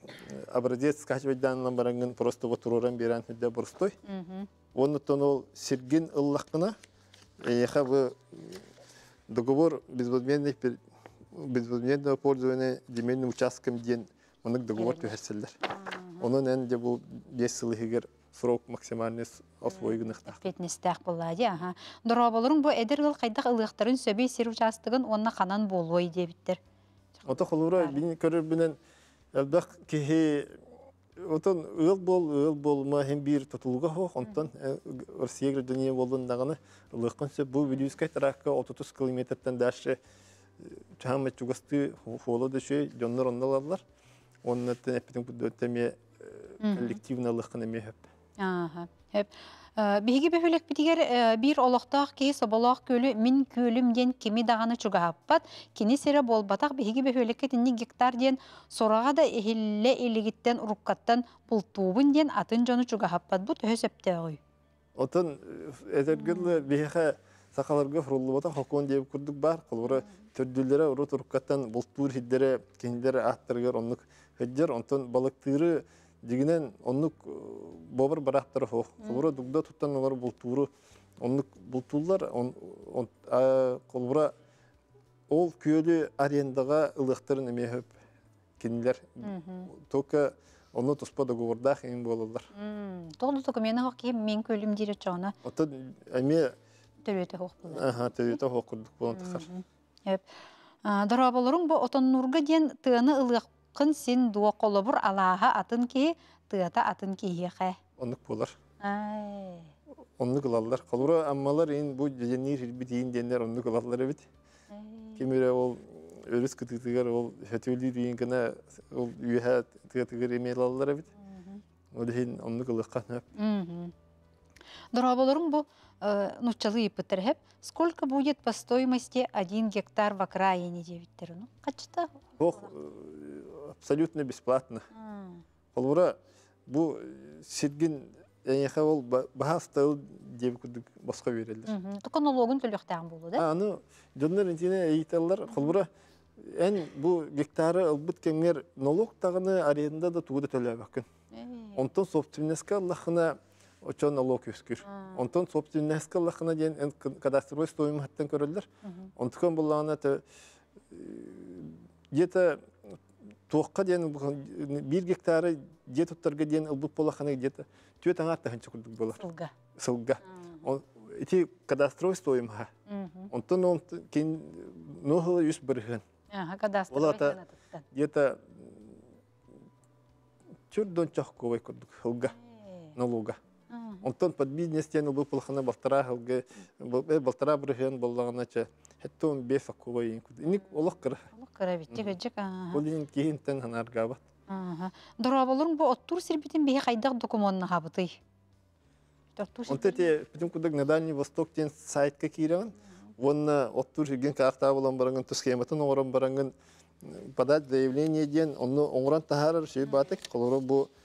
э, образец скачивайдан барангын просто вот туруран беран хүддә бурстой. Ол сиргин ыллаққына эха бу договор безвозмездных безвозмездного пользования земельным участком ден онык договор төһәселләр. Онун энде бу 5 сыл хигер срок максимальный освоюгыныкта. Петнестәк буллади, аха. Дороболорум бу эдер ыл кайдак ылыктарын сөбей сир участыгын онна канан болой дебиттер. Ото холура бин көрөр менен элбак кихи отон ыл бол ыл болма hem bir tutulga ho ondan Россия граждане болдун даганы ылыккан сөп бу 100 таракка 30 километрден дальше чаама чугасты холо дөшөй жоннор оннолалар оннаттан эпитин бүдөттеме коллективный лыхын эме хөп Аха. Хеп. Биһиги бөһөлек битигер бир олохтоох кии соболоох көлү мин күөлүм ден кими даганы чугаһаппат кини сире болбатах биһиги бөһөлекке тинни гектар сорага да эхилле илигиттен уруккаттан бултуубун ден атын жону чугаһаппат бу төһө. Отон эдергел бихе сакаларга хокон деп курдук бар. Төрдүлләре уру туркаттан бултур хиддере киндер аттыргар оннук хеджер онтон балыктыры дигинен оннук бобыр барактыр хо. Колура дугда туттан олар бултуру оннук бултуллар он колура ол күөлү арендага ылыктырын эмехеп кинилер тока онну туспа договордах эм болалар. Тоғды документы хоқ киім мен көлүм дире чоғына Отон эме төлөтө хоқ булар. аха төйөтө хокурдук болон тахар. Эп. Дораболорун бу отоннурга ден тыаны ылыqқын син дуо колобур алааха атын ки тыата атын киһиэхэ. Оннук болар. Ай. Оннук алалар. Колура аммалар ин бу женир хилбит ин денер оннук алалар бит. Кемере ол өрүс кытыгыр ол хөтөлү дейин гана ол үйһә тыгыр эмел алалар бит. Ол хин оннук алыккан. Дораболорун бу нучалы ипытерхеп, сколько будет по стоимости один гектар в окраине девиттер? Ну, качта? Ох, абсолютно бесплатно. Колура бу сиргин эңеха ол бахастыл деп күдүк боско берелер. Тука налогун төлөктән булды, да? Аны жоннор интине эйталлар колура эн бу гектары ылбыт кеңер налог тагыны аренда да тууда төлөбөккүн. Онтон собственностька Аллахына очон налог өскүр. Онтон собственностька Аллахына ден эн кадастровой стоимосттан көрөлдөр. Онтон где-то туокка ден бир гектары ылбыт болахана где-то түөт аңар тахынчы курдук болар. Сылга. Ити кадастровой стоимоха. Онтон он чахковой курдук хылга налога. Онтон под бизнестен убы пулхана балтара хылга балтара бирген боллагана че хеттон бес акковой курдук. Иник олох кыр. Карабитте гыжык. Ол ин кейинтен ханаргабат. Ага. Дораболорун бу оттур сирбитин бихе кайдак документна хабыты. Онте те бүтүн кудук на Дальний Восток тен сайтка кирен. Вонна оттур ген карта болан баранган схематын оңорон баранган подать заявление ден, онны оңран тахарар шей батык, колоро бу э,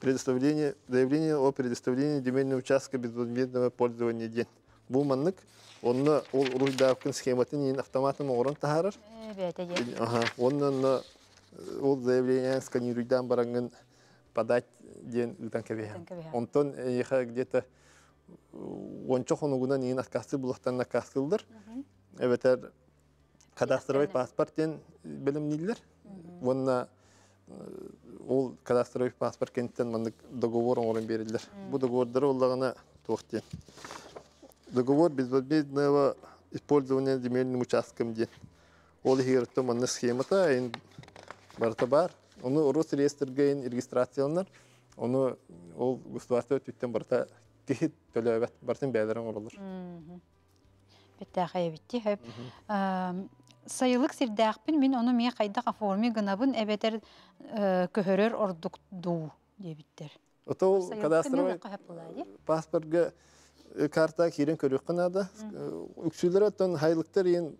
предоставление, заявление о предоставлении земельного участка безвозмездного пользования ден. Бу маннык, онны ол руйдавкын схематын оңран тахарар. Бете же. Ага, онны ол заявление сканируйдан баранган подать ден. Ытан кебехан. Онтон эха где-то ончо хонугуна нин аскасы булактан накастылдыр. Эбетер кадастровый паспорт ден белемнилер. Вонна ол кадастровый паспорт кенттен мандык договор оңорун берилдер. Бу договордары оллагана туохтен. Договор безвозмездного использования земельным участком ден. Ол хиртто манны схемата эн барта бар. Оны Росреестрге регистрацияланар. Оны ол государство түттен барта кихит төлөбөт бартын бәлерин оролор. Бетте. Сайылык сирдәкпин мин оны мия кайдак оформи гынабын эбетер көһөрөр ордук ду дебиттер. Ото ол кадастровый паспортга э, карта кирен көрүк кынада. Үксүлөр оттон хайлыктар ен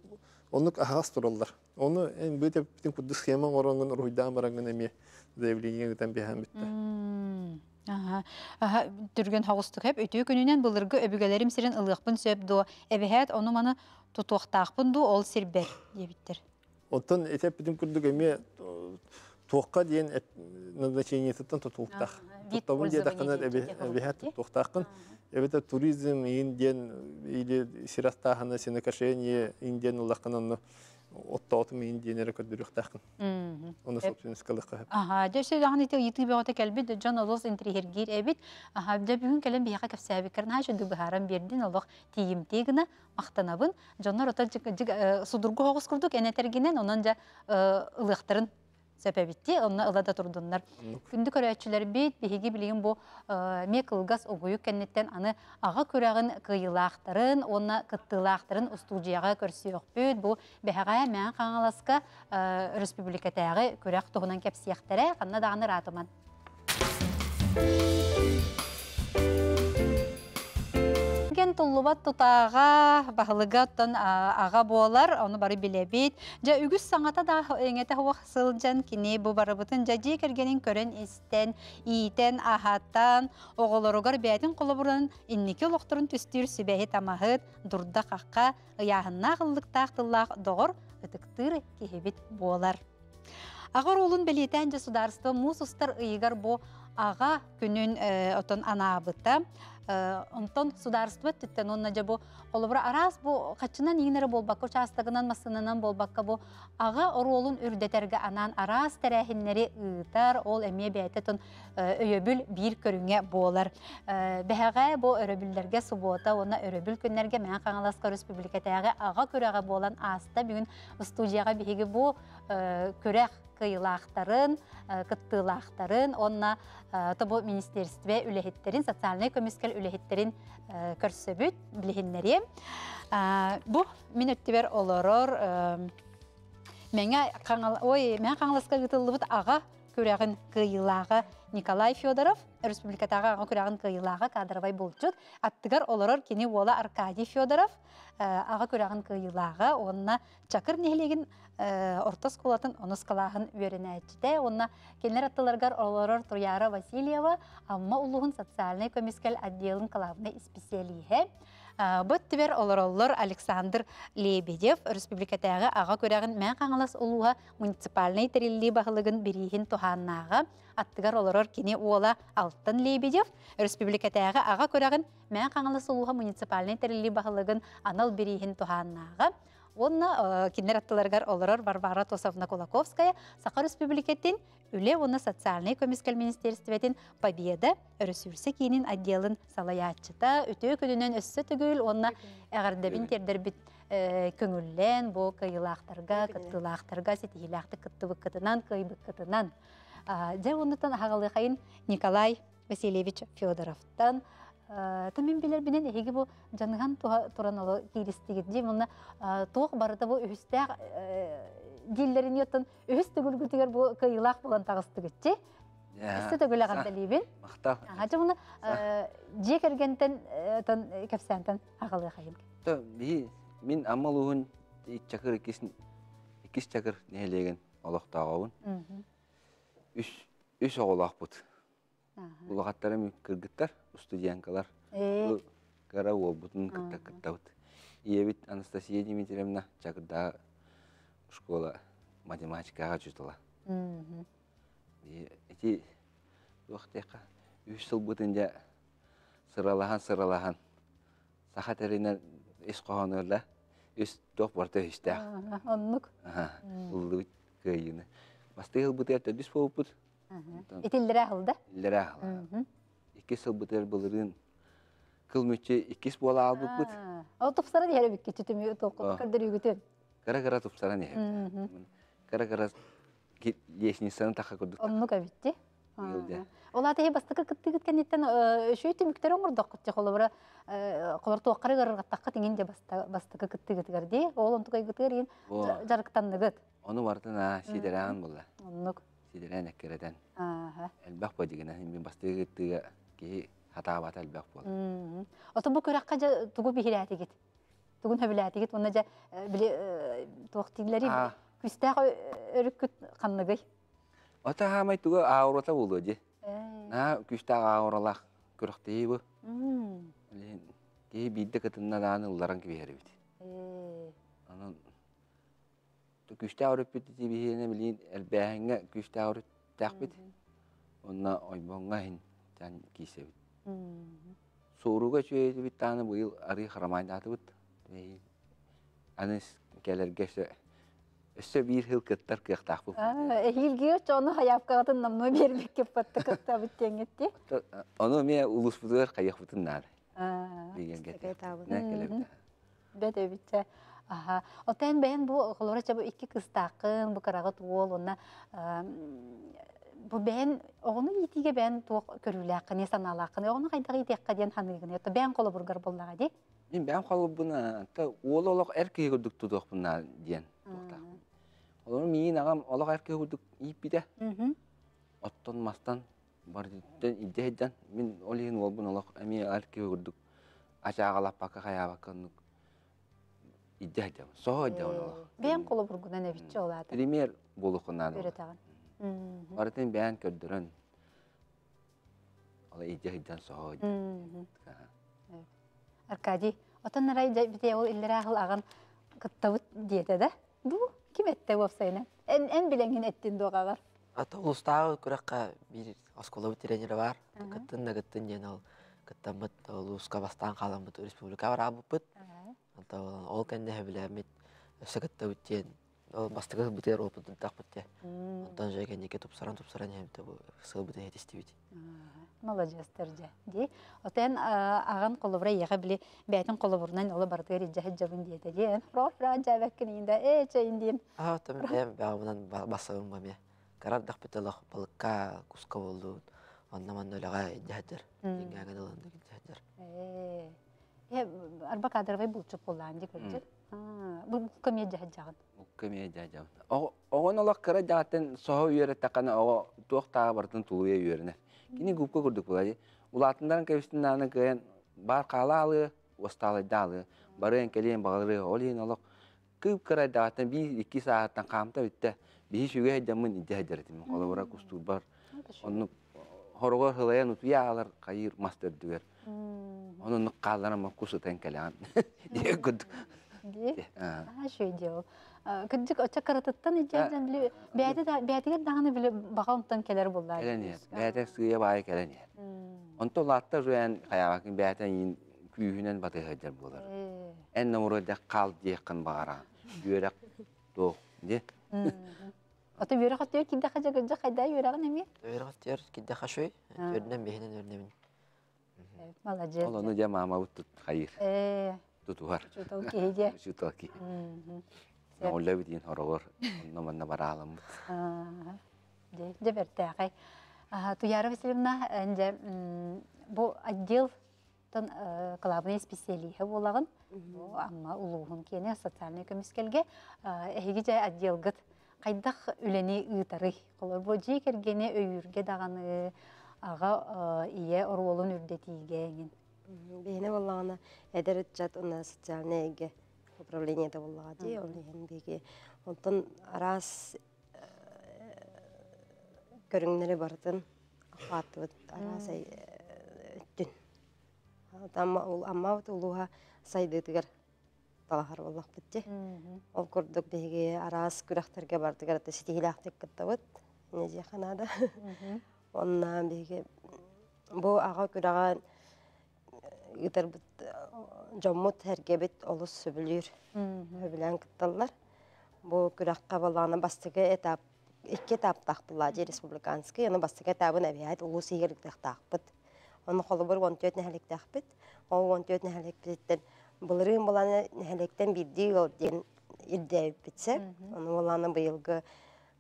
онук ахас тураллар. Оны эн бөтө бүтүн кудды схема оронгон руйдан баранган эми заявление гытан бехан битте. Ага. Ага, түрген хагыстык хеп өтө күнүнен былыргы өбүгелерим сирен ылыкпын сөп ду. Эбехет оны маны тутуктакпын ду ол сирбер дебиттер. Оттон этеп бүтүн курдук эми туокка диен назначение тутан тутуктак. Ага, вид Туттабын кете эбехат хабытты. тутуктакын. Эбете туризм инден или сенекашение инден улакынан оттоотум инденере көдүрүктакын. Мгм. Оны собственность кылыкка. Ага, дөсө даган ите йыты бегота келбит, Джон Олос интригер эбит. Ага, бде бүгүн келем бияка кепсәби керна шу ду бахарам бердин олох тиим тегина мактанабын. Ота жыг судургу хогус курдук энетергенен онан жа ылыктырын сөпебитти, онна ылада турдуннар. Күндү көрәчүләр бит биһиги билигин бу э, ме кылгас огую кеннеттен аны ага көрәгин кыйылаактарын, онна кыттылаактарын устудияга көрсөйөкпүт. Бу бәһәгә мән каңаласка э, республикатагы көрәк туһунан кепсияхтәре, канна даганы ратыман. Ген туллубат тутаға бахылыга оттан а, ага болар, оны бары билебит. Жа үгүс саңата да эңете хуак сылжан кини бу барыбытын жа жи кергенин көрен истен, иитен, ахаттан, оголоругар бәтин колобуран инники лохторун түстүр сүбәһи тамахыт, дурда какка, ыяһынна кыллыктаах тыллаах догор ытыктыр кихибит болар. Агар олун белетен государство мусустар ыйгар бу ага күнүн э, отон анаабыта. Э, Онтон сударство түттен онна жа бу олыбыра арас бу качынан ийнери болбакка участагынан масынынан болбакка бу ага оролун үрдетерге анан арас терехиннери ыытар ол эме бәйтетон өйөбүл бир көрүңе болар. Э, Бәһәгә бу өрөбүлләргә субота, оны өрөбүл көннәргә мән каңаласка республикатагы ага көрәгә болан аста бүгүн студияга биһиги бу э, көрәк кыйлаақтарын, кыттылаақтарын, онна тобу министерстве үлехеттерин, социальный көмескел үлехеттерин көрсөбүт билихиннери. Бу мен өттүбер олорор мен қаңласқа гытылыбыт аға көрәгін кыйылағы Николай Федоров, республикатағы аға көрәгін кыйылағы кадровай болчут. Аттыгар олорор кені ола Аркадий Федоров, аға көрәгін кыйылағы, онына чакыр нехлеген ортос кулатын онус калағын үйерінәчіде. Онына келнер аттыларгар олорор Туряра Васильева, амма улуғын социальный комиссkel отделын калағына специалиhe. Бұт тибер олороллор Александр Лебедев республикатағы аға көрәгін мән қаңылас ұлуға муниципальный терилли бағылығын берейін туханнаға аттыгар олорор кені уола Алтын Лебедев республикатағы аға көрәгін мән қаңылас ұлуға муниципальный терилли бағылығын анал берейін туханнаға Онна кинер аттыларгар олорор Варвара Тосовна Кулаковская Саха Республикеттин үле оны социальный комиссkel министерстветін Победа ресурсы кейінін отделын салаячыта өтө күнінен өссі түгіл онна әғардабин тердер бит көңіллен бу кыйылақтарға, кыттылақтарға, сетихилақты кыттыбы кытынан, кыйбы кытынан. Жа онытан ағалы қайын Николай Васильевич Федоровтан Тамин билер бинен эһиги бу жаныган туран оло киристигит дим уна тоқ барыта бу үстәк диллерин йоттан үс түгүлгүтүгер бу кыйлак булан тагыстыгытчы. Үстө төгөлө ганда либин. Мактал. Хажы муна же кергентен тан агалы хайын. То би мин амалуун чакыр икис чакыр нелеген олоктагабын. Үш үш оголак бут. Улахаттарым кыргыттар, студенткалар. Гара ол бутун кытта кыттабыт. Иебит Анастасия Дмитриевна чакырда школа математикага жүтала. мгм. Эти уақытека үш жыл бутынжа сыралахан сыралахан. Саха теринер эс коһонорла үс тоқ барта. Аха. Уллу кыйыны. Бастыгыл бутер төдүс болупут. Итиллере алды. Лера. Мгм. Ике жыл бутер булырын кыл мүче икис бола албыт бут. А, Ол тупсара диһәре бикке түтүмү А. кырдыр үгүтөн. Кара кара тупсара не. Мгм. Кара кара лестницаны таха көрдүк. Оннук абитти. Йылда. Ола тәһи бастыкы кытты киткәннәттән шөйте мүктәр оңордок кытчы холобра колор туаккары гырырга такка тиңин де бастыкы кытты киткәрди. Ол онтукай киткәрин О. жарыктанныгыт. Оны бартына сидеран була. Оннук. Сидеран эккерден. Ага. Элбак ба дигән мен бастыгы тыга ки хата бат элбак бол. Мгм. Ото бу көрәккә жа тугу. Тугун хөбиләти гит. Онна жа биле туактиләри А. күстәк өрүккүт. Ота хамай туга ди. Э. На бу. Ки бидде кытынна дааны. Анан ту бит. Онна ойбонга хин тан кисе бит. Мм. Соруга чөйе бит таны бу ел ари харамай даты бит. Аныс келергәсе Өссө бир хил кыттар кыяктак бу. Эхилги чону хаяпкатын намно бербек кеп батты кытта биттеңетти. Оны ме улус бутугар кайык бутун нар. Деген Бет гете. Не келеп. өбүтчө. Аха. Отен бәйін бу холора чабы икки кыстакын, бу онна бу бәйін оғыны итиге бәйін туок көрүләкын, не саналакын, оғыны кайдагы итекка ден ханығын, ето бәйін қолы бургар боллага ди. Мен бәм қалу бұна, та ол олық әрке көрдік тұдық бұна диен. Олар мейін ағам олық әрке көрдік иіп биде. Мгм. Оттон мастан бар диттен иддейден мен олиын ол қаяба кыннық. Иддейден, соға иддейден олық. Бәйін қолы бургуна нәбитчі олады. Пример. Барытын бән. Ола иддейден соға иддейден. Мгм. Аркадий, отон нарай бите ол иллер агыл аган кыттабыт диете да? Бу ким этте вовсайна? Эн эн. Ата улустагы күрәккә бир осколы тренеры бар. Кыттын да ден улуска бастан республика бар. Ата ол кенде хәбиләмит. Ол бастыгы битер опыт так бит. Онтан жеге неке тупсаран һәм тә бу сыл бит әйтисти бит. Молодец терже. Ди, отен аган колобра яга биле бәйтен колобурнан олы бардыр иҗә җабын диете. Ди, рор ра җабәккин инде, э чәйндин. А тем әм бәгымнан басыгым баме. Карар дак бит алах балыкка куска булды. Оннан ман өләгә җәһәдер. Диңгәгә дәләндә җәһәдер. Э. Э, арба кадровый булчуп булган ди көрҗә. А, бу кем җә җагын. Көмей жажам. Оғын олақ кыра жағаттен соғы үйері тақаны оғы туақтағы бартын тулуя үйеріне. Кені губка күрдік болады. Улатындан кәбістің наны күйен бар қала алы, осталы далы. Барыен келейін бағылыры олейін олақ. Көп кыра жағаттен bir iki сағаттан қамта бітті. Bir шүге әдемін иде әдердім. Олы бұра күстур бар. Оны хорогор хылаян утуя алар кайыр мастер дүгер. Күсітен келеған. Дие күрдік. Ди. А. А, шөй дияу. Кыддык оча каратыттан иҗәдән биле бәйдә да бәйдәгә дагыны биле багаунтан келер булды. Келене. Бәтек сыя бай келене. Онто латта жуян хаябакын бәтен ин күйүнен баты хаҗар булар. Эн номеро да кал дияқын багара. Юрак то. Де. Ата бирә хатыр кидә юрагын эми? Өрәгә тер кидә хашой. Өрнән беһенен өрнәмен. Молодец. Ол оны жа мама утут хайыр. Э, Тутуар. чутау кейде. Шутаки. Мгм. Олла битин хорогор. Онно манна баралам. А, Де, де бертәгай. А, Туяра Васильевна, энде бу отдел тон главный специалиһы булагын. Бу аңа улуһун кене социальный көмискелге эһиги жай отделгыт кайдах үлени ыытары. Колор бу жи кергене өйүрге даганы ага ие орволун үрдетиге. Бейне боллагана эдер жат уна социальныйге управлениеде боллага ди ол ен биги онтон арас көрүңнери бартын хатыбыт арас өттүн Тамма ул амма бут улуха сайдытыгар талахар боллак битти ол курдук биги арас күрәхтерге бардыгар да ситигилахтык кыттабыт неже ханада онна биги бу ага күрәган ытар бит жоммут хергебит олус сөбүлүр өбүлән кытталлар бу күрәккә баланы бастыгы этап икки этаптак буллади республиканский аны бастыгы этабын әбият улус игерлик тахпыт. Оны холы бер он төт нәһәлек тахпыт. Ол он төт нәһәлек биттен булырын баланы нәһәлектен бидди ол ден ирдә битсе оны баланы быелгы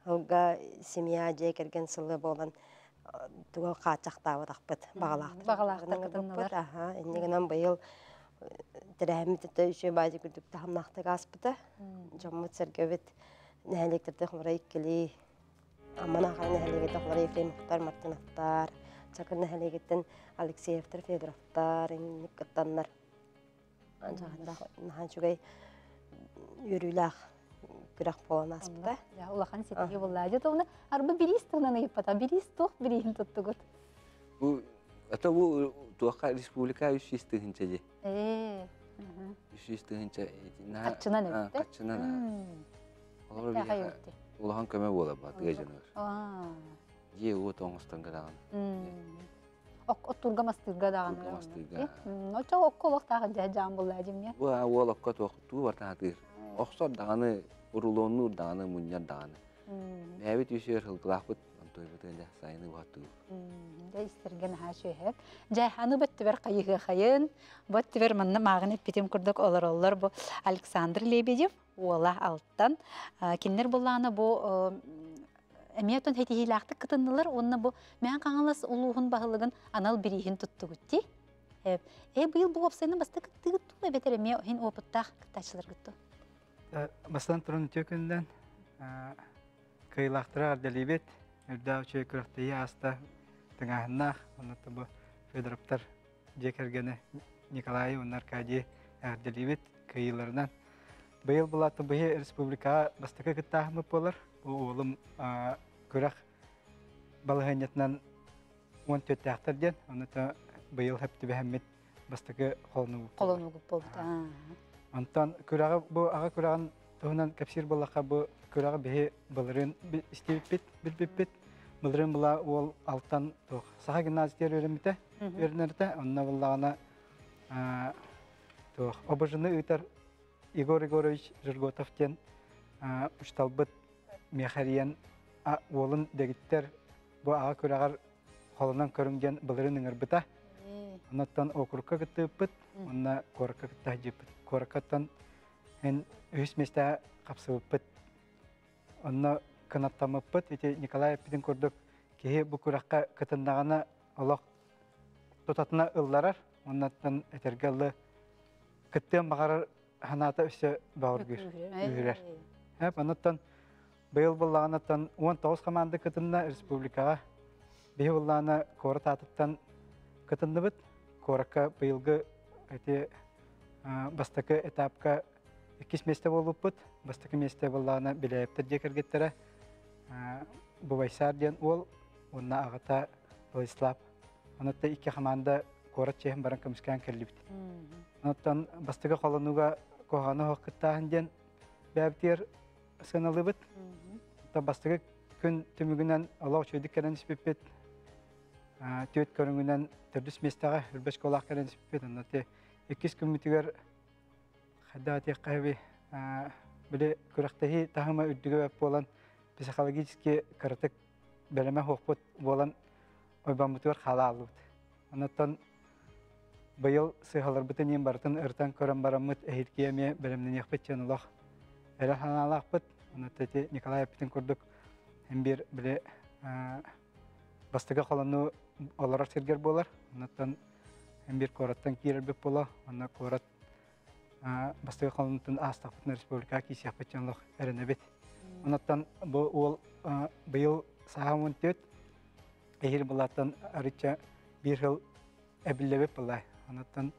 Алга семья же керген сылы болан тугал качактабы тахпыт багалаак Багалаактар кытынналар. аха эннигенен быйыл тирәһимит тә үче баҗы күрдүк тахамнакты гаспыта жоммут сергебит нәһәлектерде хумра иккели аман аха нәһәлеге тахлар Ефрем Мухтар Мартыновтар чакын нәһәлегеттен Алексеевтер Федоровтар инник кыттаннар анжагында нахан күрәк болан аспыта Я улахан сетиге буллади товна арба бирис тонан ыйпата бирис тох бирин <laughs> туттугут. Бу ата бу туака республика. Э. Олар улахан көмө бола. А. Же у гадаган. Даган. Очо тагын жа жан. Оксор даганы урулонну даганы муньяр даганы. Бәбит үсөр хылгылахбыт, тойбутын сайыны уаттуу. Да истерген ха шөһөп. Жай аны бөттүбер кайыгы хайын. Бөттүбер манна магынет битим курдук олар олар бу Александр Лебедев уола алттан. А, Киннер булланы бу Эметон хетихилахты кытыннылар, онна бу мән каңалас улуғын бағылығын анал күтті. Э, бу опсайны басты. Бастан турун төкүндөн кыйлактыра арделибет, үрдә үче күрәктәе аста тыңаһыннах, онытты бу Федоровтар жекергене Николай Унар Кади арделибет кыйларынан. Быйыл булаты быйы республикага бастыкы кыттахмы болар. Бу улым күрәк балыгынятынан 14 тактар ден, онытты быйыл хәпти бәһәммит бастыкы холну. Қолону күп болду. Антан күрәгә бу ага күрәгән туһунан капсир буллака бу күрәгә беһе булырын истеп бит бит бит бит булырын була ул алтан тух. Саха гимназия өремите өрнәртә онна буллагана а тух. Обыжны үтер Игорь Егорович Жирготов тен ушталбыт мехариян а олын дегиттер бу ага күрәгәр холынан көрүнгән булырын ыңырбыта. Оннан окурка гытыппыт, онна корка гытта жиппыт. Коркаттан эн үс места капсыбыппыт. Онна канаттамыппыт, эти Николай Пидин көрдік кеһи бу күрәккә кытындагана Аллах тотатына ылларар, оннан этергелле кыттын багарар ханата үсө бауыргыр. Үһүрер. Хәп оннан быйыл буллаганаттан 19 команда кытынна республикага быйыл буллагана кора татыттан кытындыбыт. Коракка быйылгы эти бастакы этапка иккис месте болуппут. Бастакы месте буллагана билептер декергеттере. Бубайсар ден ол, онна агата Владислав. Онотта икки команда корат чехин баран көмүскан келлибит. Оноттан бастакы колонуга коханы сыналыбыт. Та бастакы күн түмүгүнөн Аллах чөйдүк керен. Төт көрүнгүнөн төрдүс местага үрбеш колак керен иккис күмүтүгөр хадда тек кайби биле күрәктәһи тахыма үддүгө бәп болан психологически кыртык белеме хокпут болан ойбамытыр халалут. Онотон быйыл сыйхалар битен ем бартын ыртан көрөн белемнен яхпет чанылах. Эре ханалахпыт. Онотте Николай Петин курдук bir bile бастыга холону олар сергер болар. Bir коратан кирер беп бола. Онна корат бастыга холонутун астахпытын республика кисияк бетчанлык эренебет. Онотон бу ол быйыл саамын төт эхир булаттан арыча бир жыл эбиллебеп булай. Онотон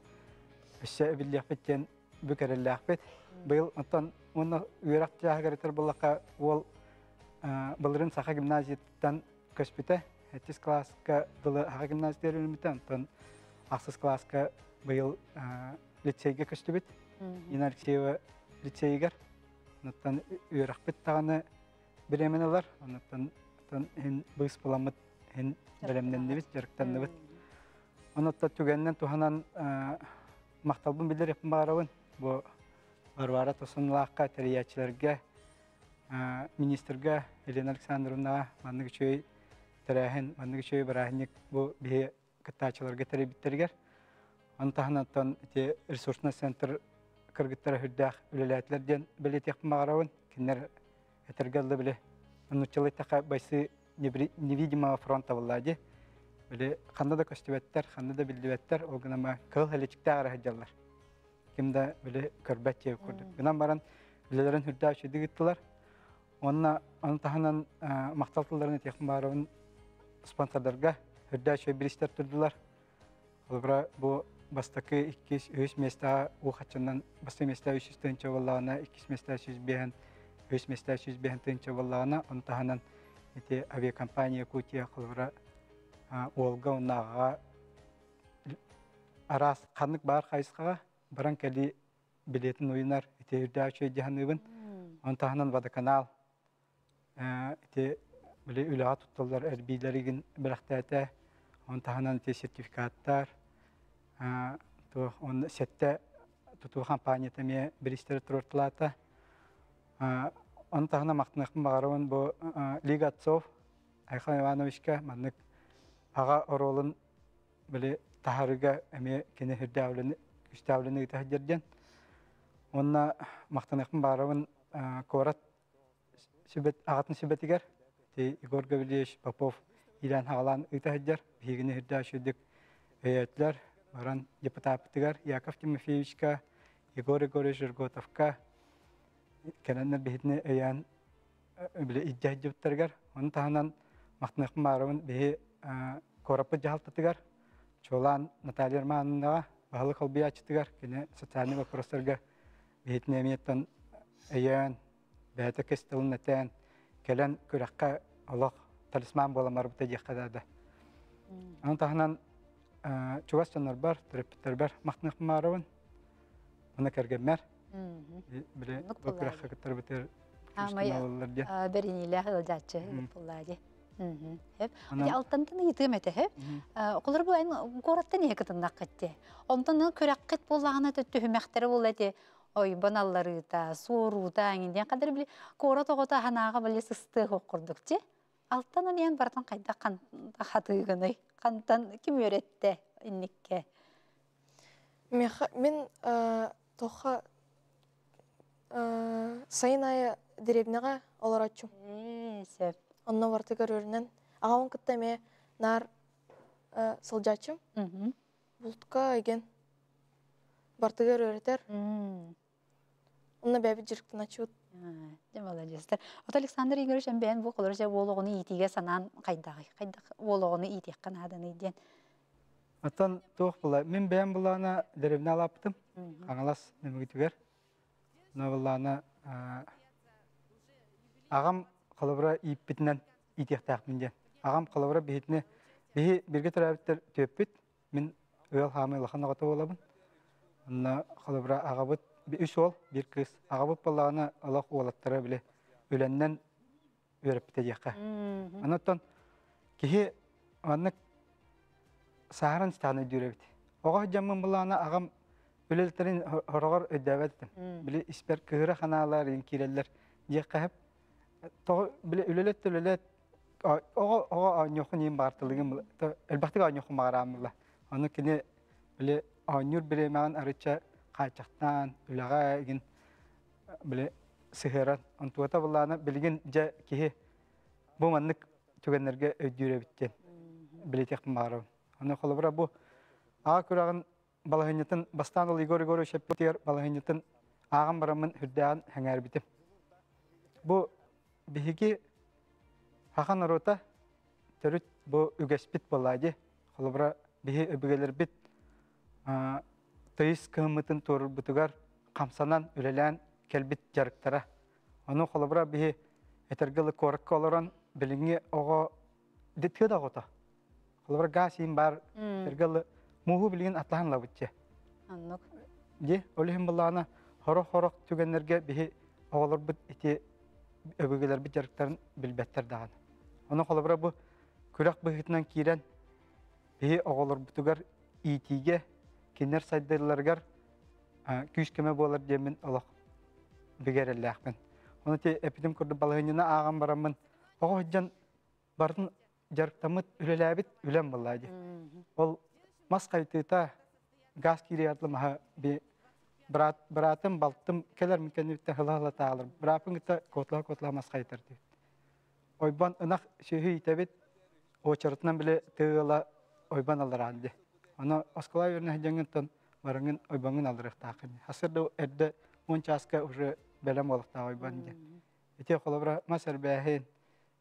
өссө эбиллеп беттен бүкереллек бет. Быйыл үйрак булакка ол былырын саха гимназияттан. Этис класска дылы ага гимназия өрүмүтэ. Онтон аксыз класска быйыл лицейге көстүбүт. Ина Алексеева лицейгер. Онтон үйрак бет таганы биременелер. Онтон хин быс буламыт хин белемненнебит, жарыктанныбыт. Онотта түгеннен туханан макталбын билер япын барабын. Бу Варвара тосунлаакка териячилерге министрге Елена Александровна манны күчөй терәһен, манны күчөй барахник бу бие кытачыларга теребиттергер. Антаханаттан те ресурсный центр кыргыттара хүрдәх үлеләтләрдән билет япын барабын. Кинер этергелде биле. Нучылы така байсы невидимого фронта влади. Биле канда да көстүбәттер, канда да билдибәттер, ол гына ма кыл хәлечтә арахҗаллар. Кимдә биле көрбәт тиеп күрдек. Гынан баран билеләрен хүрдә шидигиттеләр. Онна аны таханан макталтыларын хүрдә шөй биристер турдылар. Олбра бу бастакы 2-3 места ухачынан басты места 300 тынча боллагана 2 места 100 бен 3 места 100 бен тынча боллагана аны таханан эти авиакомпания кутия кылбыра олга унага арас канык бар кайсыга баран кели билетін ойынар эти жаһаныбын водоканал эти биле үлага тутталар эрбилеригин бирактата он таханан эти сертификаттар он сетте туту компанията ме биристер туртулата он тахана мактынакын багарабын бу Лига отцов Айхан Ивановичка маннык аға оролын біле тахарыга әме кене хирдәвлені күстәвлені итәһдерден. Онна мақтанақпын барабын корат сүбет ағатын сүбетигер. Те Игорь Гаврилевич Попов Иран хагалан итәһдер. Бигене хирдә шүдік өйәтләр баран депутаттыгар Яков Тимофеевичка Егор Егорович Жирготовка кененнер бихитне өйән биле иддәһдүттәргәр. Оны таһанан мақтанақпын барабын бихи корапы жалтатыгар чолан Наталья Романовна бахалы колбиячтыгар кене социальный вопростарга бейтне эмиеттен кестілін нәтән келен күрәккә олық талисман боламар бұта дияқадады. Аны тахынан чугасчанар бар, терапевттер бар, мақтынық марауын, оны кәргенмәр, біле Нук бұл күрәккә де. Алтантын хеп. Околар бу айн гораттан не кытыннак кетти. Онтон көрәккет буллагына төттүһүмәхтәре булады. Ой, баналлары та, сору та, инден кадәр били кора тогота ханага биле сысты хокурдук ти. Алтан ен бартан кайда кан хатыгыны. Кантан ким өретте инникке. Меха- Мен тоха э, сайын айы деревняға олар атчу. Сеп. Онна бартыгар өрінен. Ағауын кытта ме нар сылжачым. Бұлтқа еген бартыгар өретер. Онна бәбі jirіктін ачуыт. Де молодецтер. От Александр Игоревич бен бу колор же вологуны итиге санан кайдагы. Кайдак вологуны итек канадын иден. Аттан тоқ була. Мен бән булана деревне алаптым. Аңалас немегитүгер. Новелланы ағам қалыбыра иппитінен итектақ минден. Ағам қалыбыра бейітіне бейі бірге тұрабыттар төппіт. Мен өйел хамы лахан ағата болабын. Онна қалыбыра ағабыт үш ол, бір кыз. Ағабыт балағына алақ олаттары біле өленнен өріппіте дейққа. Анаттан кихи аннык сааран станы дүребит. Ога жаммын булана агам өлелтерин хорогор өдөбөттүм. Били испер кыра ханалар ин киреллер жеккап то ин бартылыгын элбахтыга. Аны кине били аньюр биремаган арыча качактан үлага ин били сыхыран антуата булана билген же кихи бу маннык түгеннерге өйдүребиттен билетек маарабын. Аны холобра бу ага күрагын балахыннатын бастан ул Игорь Егорович Шепетер балахыннатын агам барамын хүрдән хәңәр битем. Бу биһиги хахан рота төрүт бу үгәспит балади. Холобра биһи өбүгелер бит тыйс кымытын торur бутугар камсанан үлелән келбит жарыктара. Аны холобра биһи этергелы коракка олорон билинги ого дитке да гота. Холобра гасин бар этергелы муху билин атлахан лабытче. Аннук. Же олихин буллана хорох хорох түгеннерге биһи оголор бит ити өбүгелер бит жарыктарын билбеттер даган. Аны холобра бу күрәк быһытынан кирен биһи оголор бутугар итиге кинер сайдырларгар күш кеме болар демен олох бигерелләхмен. Оны те эпидем күрдү балыгына аган барамын. Ого жан бардын жарыктамыт үлеләбит үлем буллады. Ол мас кайтыта газ би брат братым балтым келер микени битте хылала таалыр. Брапын гыта котла котла мас кайтыр ди. Ойбан ынак шөһи итебит очыртынан биле тыгыла ойбан алды. Аскала юрна жангын барыңын ойбаңын алырык таакын. Хасырда эдде мончаска уже белем олукта ойбан ди. Ите холобра масар бәһин.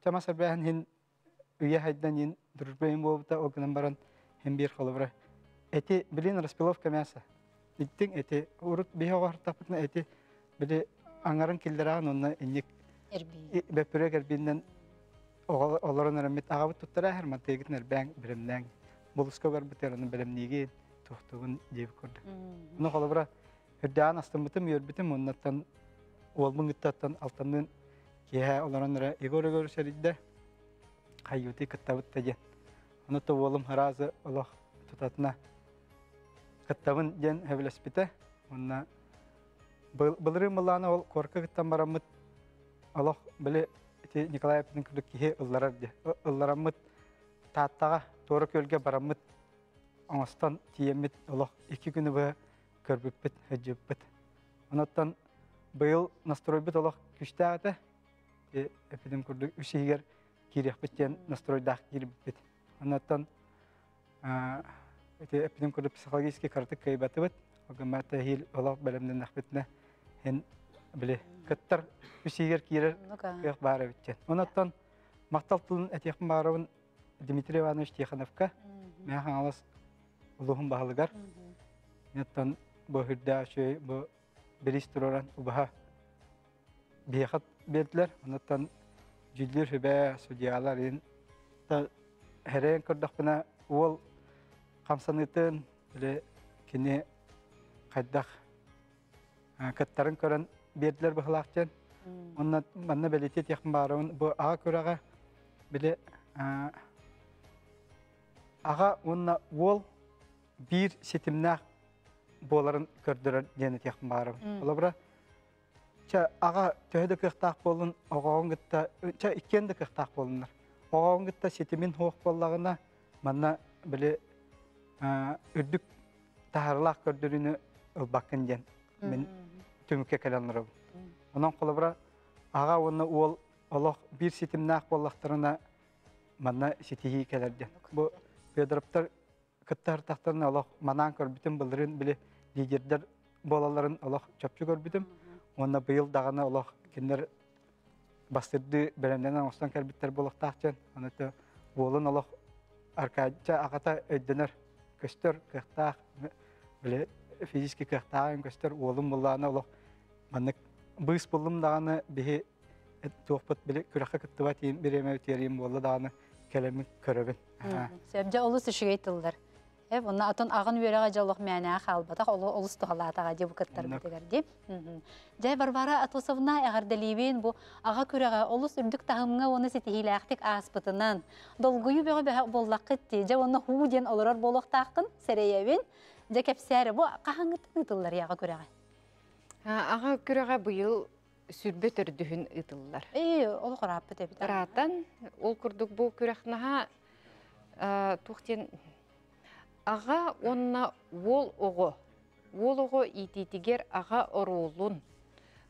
Та масар бәһин хин үйе хайдан ин дурбейм болута огнан баран хин бир холобра. Эти билин распиловка мяса. Иттин эти урут бихе гартапытна эти биле аңарын килдераган онна инник Эрби. бәпүрәгәр биндән оларын рәмит агабы туттара һәр матегитнер бәң биремнәң булыска бар битерен белемниге тохтугун дип күрдү. Уну холобра үрдән астымытым йөрбитим оннаттан олмун гыттаттан алтаннын кеһә оларын ра Егор Егор шәриддә хайюти кыттабыт тәген. Уну то олым харазы олох тутатна кыттабын ден хәбелеспите. Онна былырым булана ол корка кыттан барамыт ити Николай Эпидин күрдік кихе ылларар де. Ылларамыт тааттаға торы көлге барамыт оңостан тиемит олох iki күні бі көрбіппіт, хөджіппіт. Онаттан быйыл настройбыт олох күштәғаты эпидин күрдік үсігер кирехпіттен настройдақ кирбіппіт. Онаттан эпидин күрдік психологический картык кайбатыбыт. Огамата хил олох бәлемден нахбітіне хен біле кыттар кирер Ну-ка. Кыяк бары биттен. Онаттан мактал тылын этехин барыбын Дмитрий Иванович Тихоновка мен хаңалас улуһун баһалыгар. Онаттан бу хүрдә шөй бу берис тураран убаха бияхат бердилер. Онаттан жүлдер хөбә судьялар ин та хәрән көрдәкпенә ул камсанытын биле кини кайдах каттарын көрән бердилер бахлакчан. Онна манна белетет яқын баруын бу аға көрәға біле аға онна ол бир сетимнақ боларын көрдірін денет яқын баруын. Мм. Ола бұра ча аға төһөдө кыхтаах болун оҕоҕун гытта ча иккен да кыхтаах болуннар. Оҕоҕун гытта сетимин хуох боллагына манна біле а, үрдүк тахарлаах көрдүрүнү ылбаккын ден. Мен түмүкке каленларым. Онан қолыбыра аға оны ол олох бир ситимнақ боллақтарына манна ситихи келерден. Бу Педроптар кыттар тақтарына олох манан көрбүтін бұлырын біле лидердер болаларын олох чөпчү көрбүтім. Онна быйыл дағаны олох кендер бастырды бәрәмден остан кәрбіттер болақтақчан. Онаты болын олох аркадча ағата өйденер көстер кықтақ біле физически кықтағын көстер олын болланы олох маннык быс булым даганы бихи туоппут биле күрәхә кыттыба тиим биреме терим болла даганы келеми көрөбүн. Сөбжә олус ишигейтилдер. Эп, онна атон агын үерәгә жаллык мәнә халбата, олы олус тухалатага дип кыттар Оннак. битегәр дип. Жай Барбара Атосовна әгәр дәлибен бу ага күрәгә олус үрдүк тагымга оны сетихиләхтик аспытынан долгую бәгә бәгә боллакытты. Жа оны ху ден олорар болоктакын сәреябен. Жа кепсәре бу кахаңгытын ытыллар яга күрәгә. Аға күрәгә быйыл сүрбе төрдүһүн ытыллар. Эй, ол бите бит. Ратан ол курдук бу күрәхнаха тухтен аға онна ол ого. Ол ого ититигер аға орулун.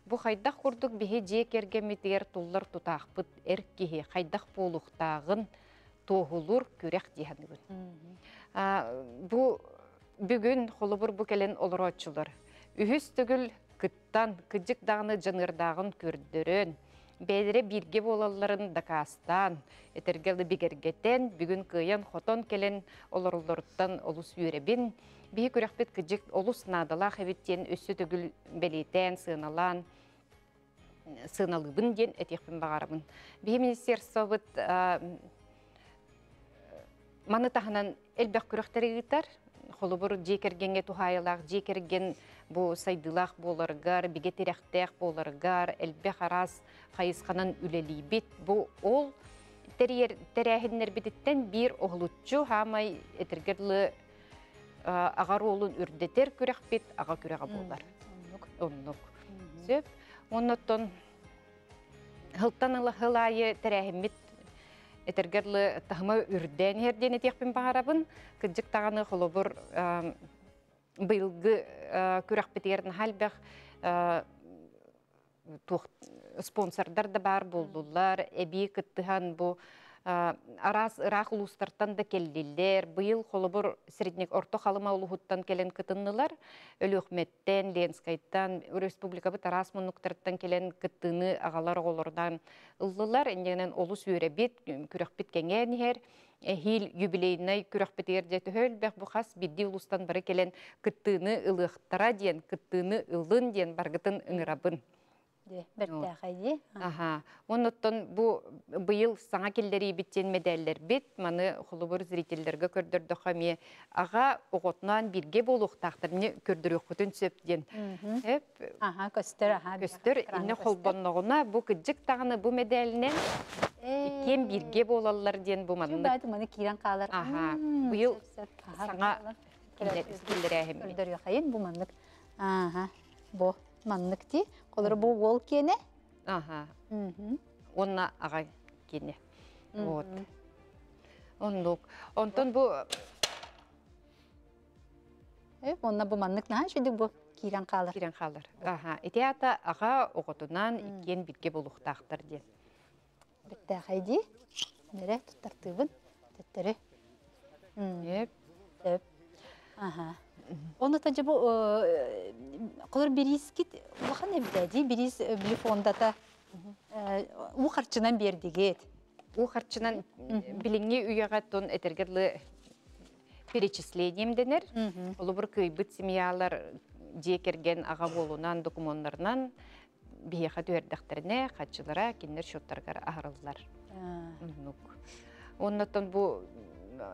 Бу хайдах курдук биһи же кергемитигер туллар тутаахпыт эр киһи хайдах болуктаагын тоһулур күрәх диһәнигин. А, Бу бүгүн холобур бу келен олорочулар. Үһүс түгүл кыттан кыджык дагыны жынырдагын көрдөрөн. Бәдере бирге болаларын дакастан, этергелі бигергетен, бүгүн кыйын хотон келен олорлорттан олус үйребин. Бии күрәхпет кыджык олус надала хэвиттен өссө түгүл белетен, сыналан, сыналыбын ден этехпин бағарымын. Бии министерство быт маны элбек күрәхтери гитар, холобур жекергенге тухайылақ, жекерген бу сайдылақ боларгар, биге терехтех боларгар, элбек арас хайысқанан үлелейбит. Бу ол терәһиннер бититтен бир оғлутчу хамай этергерлы ағар олын үрдетер күрәхбит, аға күрәға болар. Оннук. Сөп, оннотон хылтан ылы хылайы терәһиммит этергерлы тахма үрден herден этехпин бағарабын, кыджык тағаны холобур быйылгы күрәхбетерін халбәх спонсордар да бар болдулар, эби кыттыхан бу арас ырак улустартан да келдилер. Быйыл холобур средник орто халыма улухуттан келен кытыннылар. Өлөкметтен, Ленскайттан, республика быт арас мунуктарттан келен кыттыны агалар оголордан ыллылар. Энденен олус үйребит, күрәхбит кеңен хер. Хил юбилейнай күрәхбетер де төхөл бәк бу хас бидди улустан бары келен кыттыны ылыхтара диен, кыттыны ылын диен баргытын ыңырабын. Аха. Онуттан бу быйыл саңа келдери биттен медальлер бит, маны холубур зрительлерге көрдөрдө хами. Ага оготнан бирге болук тактырны көрдөрөк бүтүн сөптен. Эп Аха, көстөр, аха. көстөр инне холбонногуна бу кыжык тагыны бу медальнен икем бирге болалар ден бу манны. Байды маны кирен қалар. Аха. Быйыл саңа келдери әһем. Көрдөр яхайын бу маннык. Аха. Бу маннык ти. Колор бу ол кене. Мгм. онна ага кене. Вот. Оннук. Онтон бу Э, онна бу маннык наһа шүдүк бу кирен калыр. кирен халар. Аха, итеата ага оготунан иккен битке болуктактыр ди. Битте хайди. Нере туттартыбын. Теттери. Эп, Деп. Ага. Оны тажы бу колор бирискит улахан эбдәди бирис телефондата у харчынан бердигет. у харчынан билиңи уяга тон этергерлы перечислением денер. Бір көйбіт семьялар жекерген аға болунан документтарынан бияха түйердәктеріне хатчылара киндер шоттаргар ахарылдылар. Нук. Оннотон бу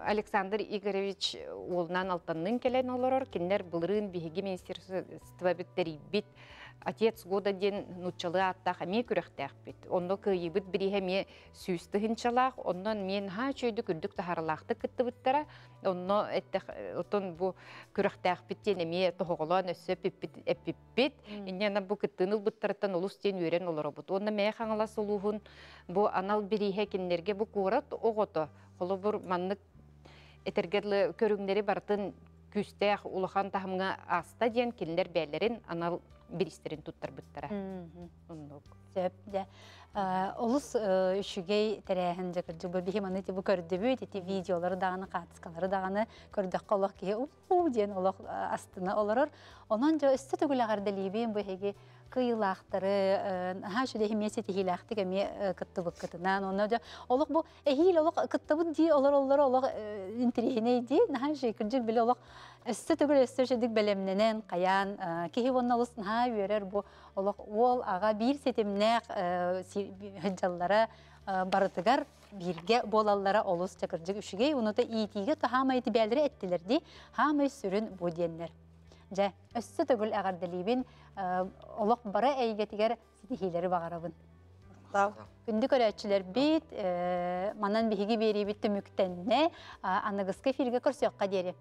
Александр Игоревич олынан алтаннын келен олорор, киндер былырын биһиги министерство бит отец года ден нучалы атта хаме күрәхтәк бит. Онно кыйбыт бири хаме сүйсті хинчалах, оннан мен ха чөйді күрдік тахарлақты кытты биттара, онно этте отон бу күрәхтәк бит ден эме тохоголон өсө пиппит эппиппит. Иннена бу кыттыныл биттараттан улус ден үйрен олоро бут. Онна мэ солухун бу анал бири хекиннерге бу курат огото. Холо бур маннык этергерлы көрүңнери бартын күстәх улахан тахымга аста ден кинлер бәлерин анал биристерин туттар биттара. Оннук. Сөп дә. Олус үшүгей тәрәһен жакыржы бу бихи маны бу көрдөбү тити видеолары даганы катыскалары даганы көрдөк колок ки у ден олох астына олорор. Онон жо өстө түгүләгәр дәлибен бу хеге кыйлактары ха шуде химиясе тихилакты кеме кытты быккытынан оны жо олох бу эхил олох кыттыбы ди олор олор олох интерехине ди наха шекиржик биле олох өстө түгүл өстө шедик белемненен каян кихи вонналыс наха үйерер бу олох ол ага бир сетимнәк хыджаллара барытыгар бирге болаллара олус чакыржык үшүгей унута иитиге тахамай тибелдери эттилер ди хамай сүрүн бу диеннер Жа, өссө төгүл әгәрділейбін, олық бара әйгетігер ситихилері бағарабын. Күнді көрәтчілер бит, манан биһиги бери бит түмүктенне, анагыска фирге көрсөкка дери.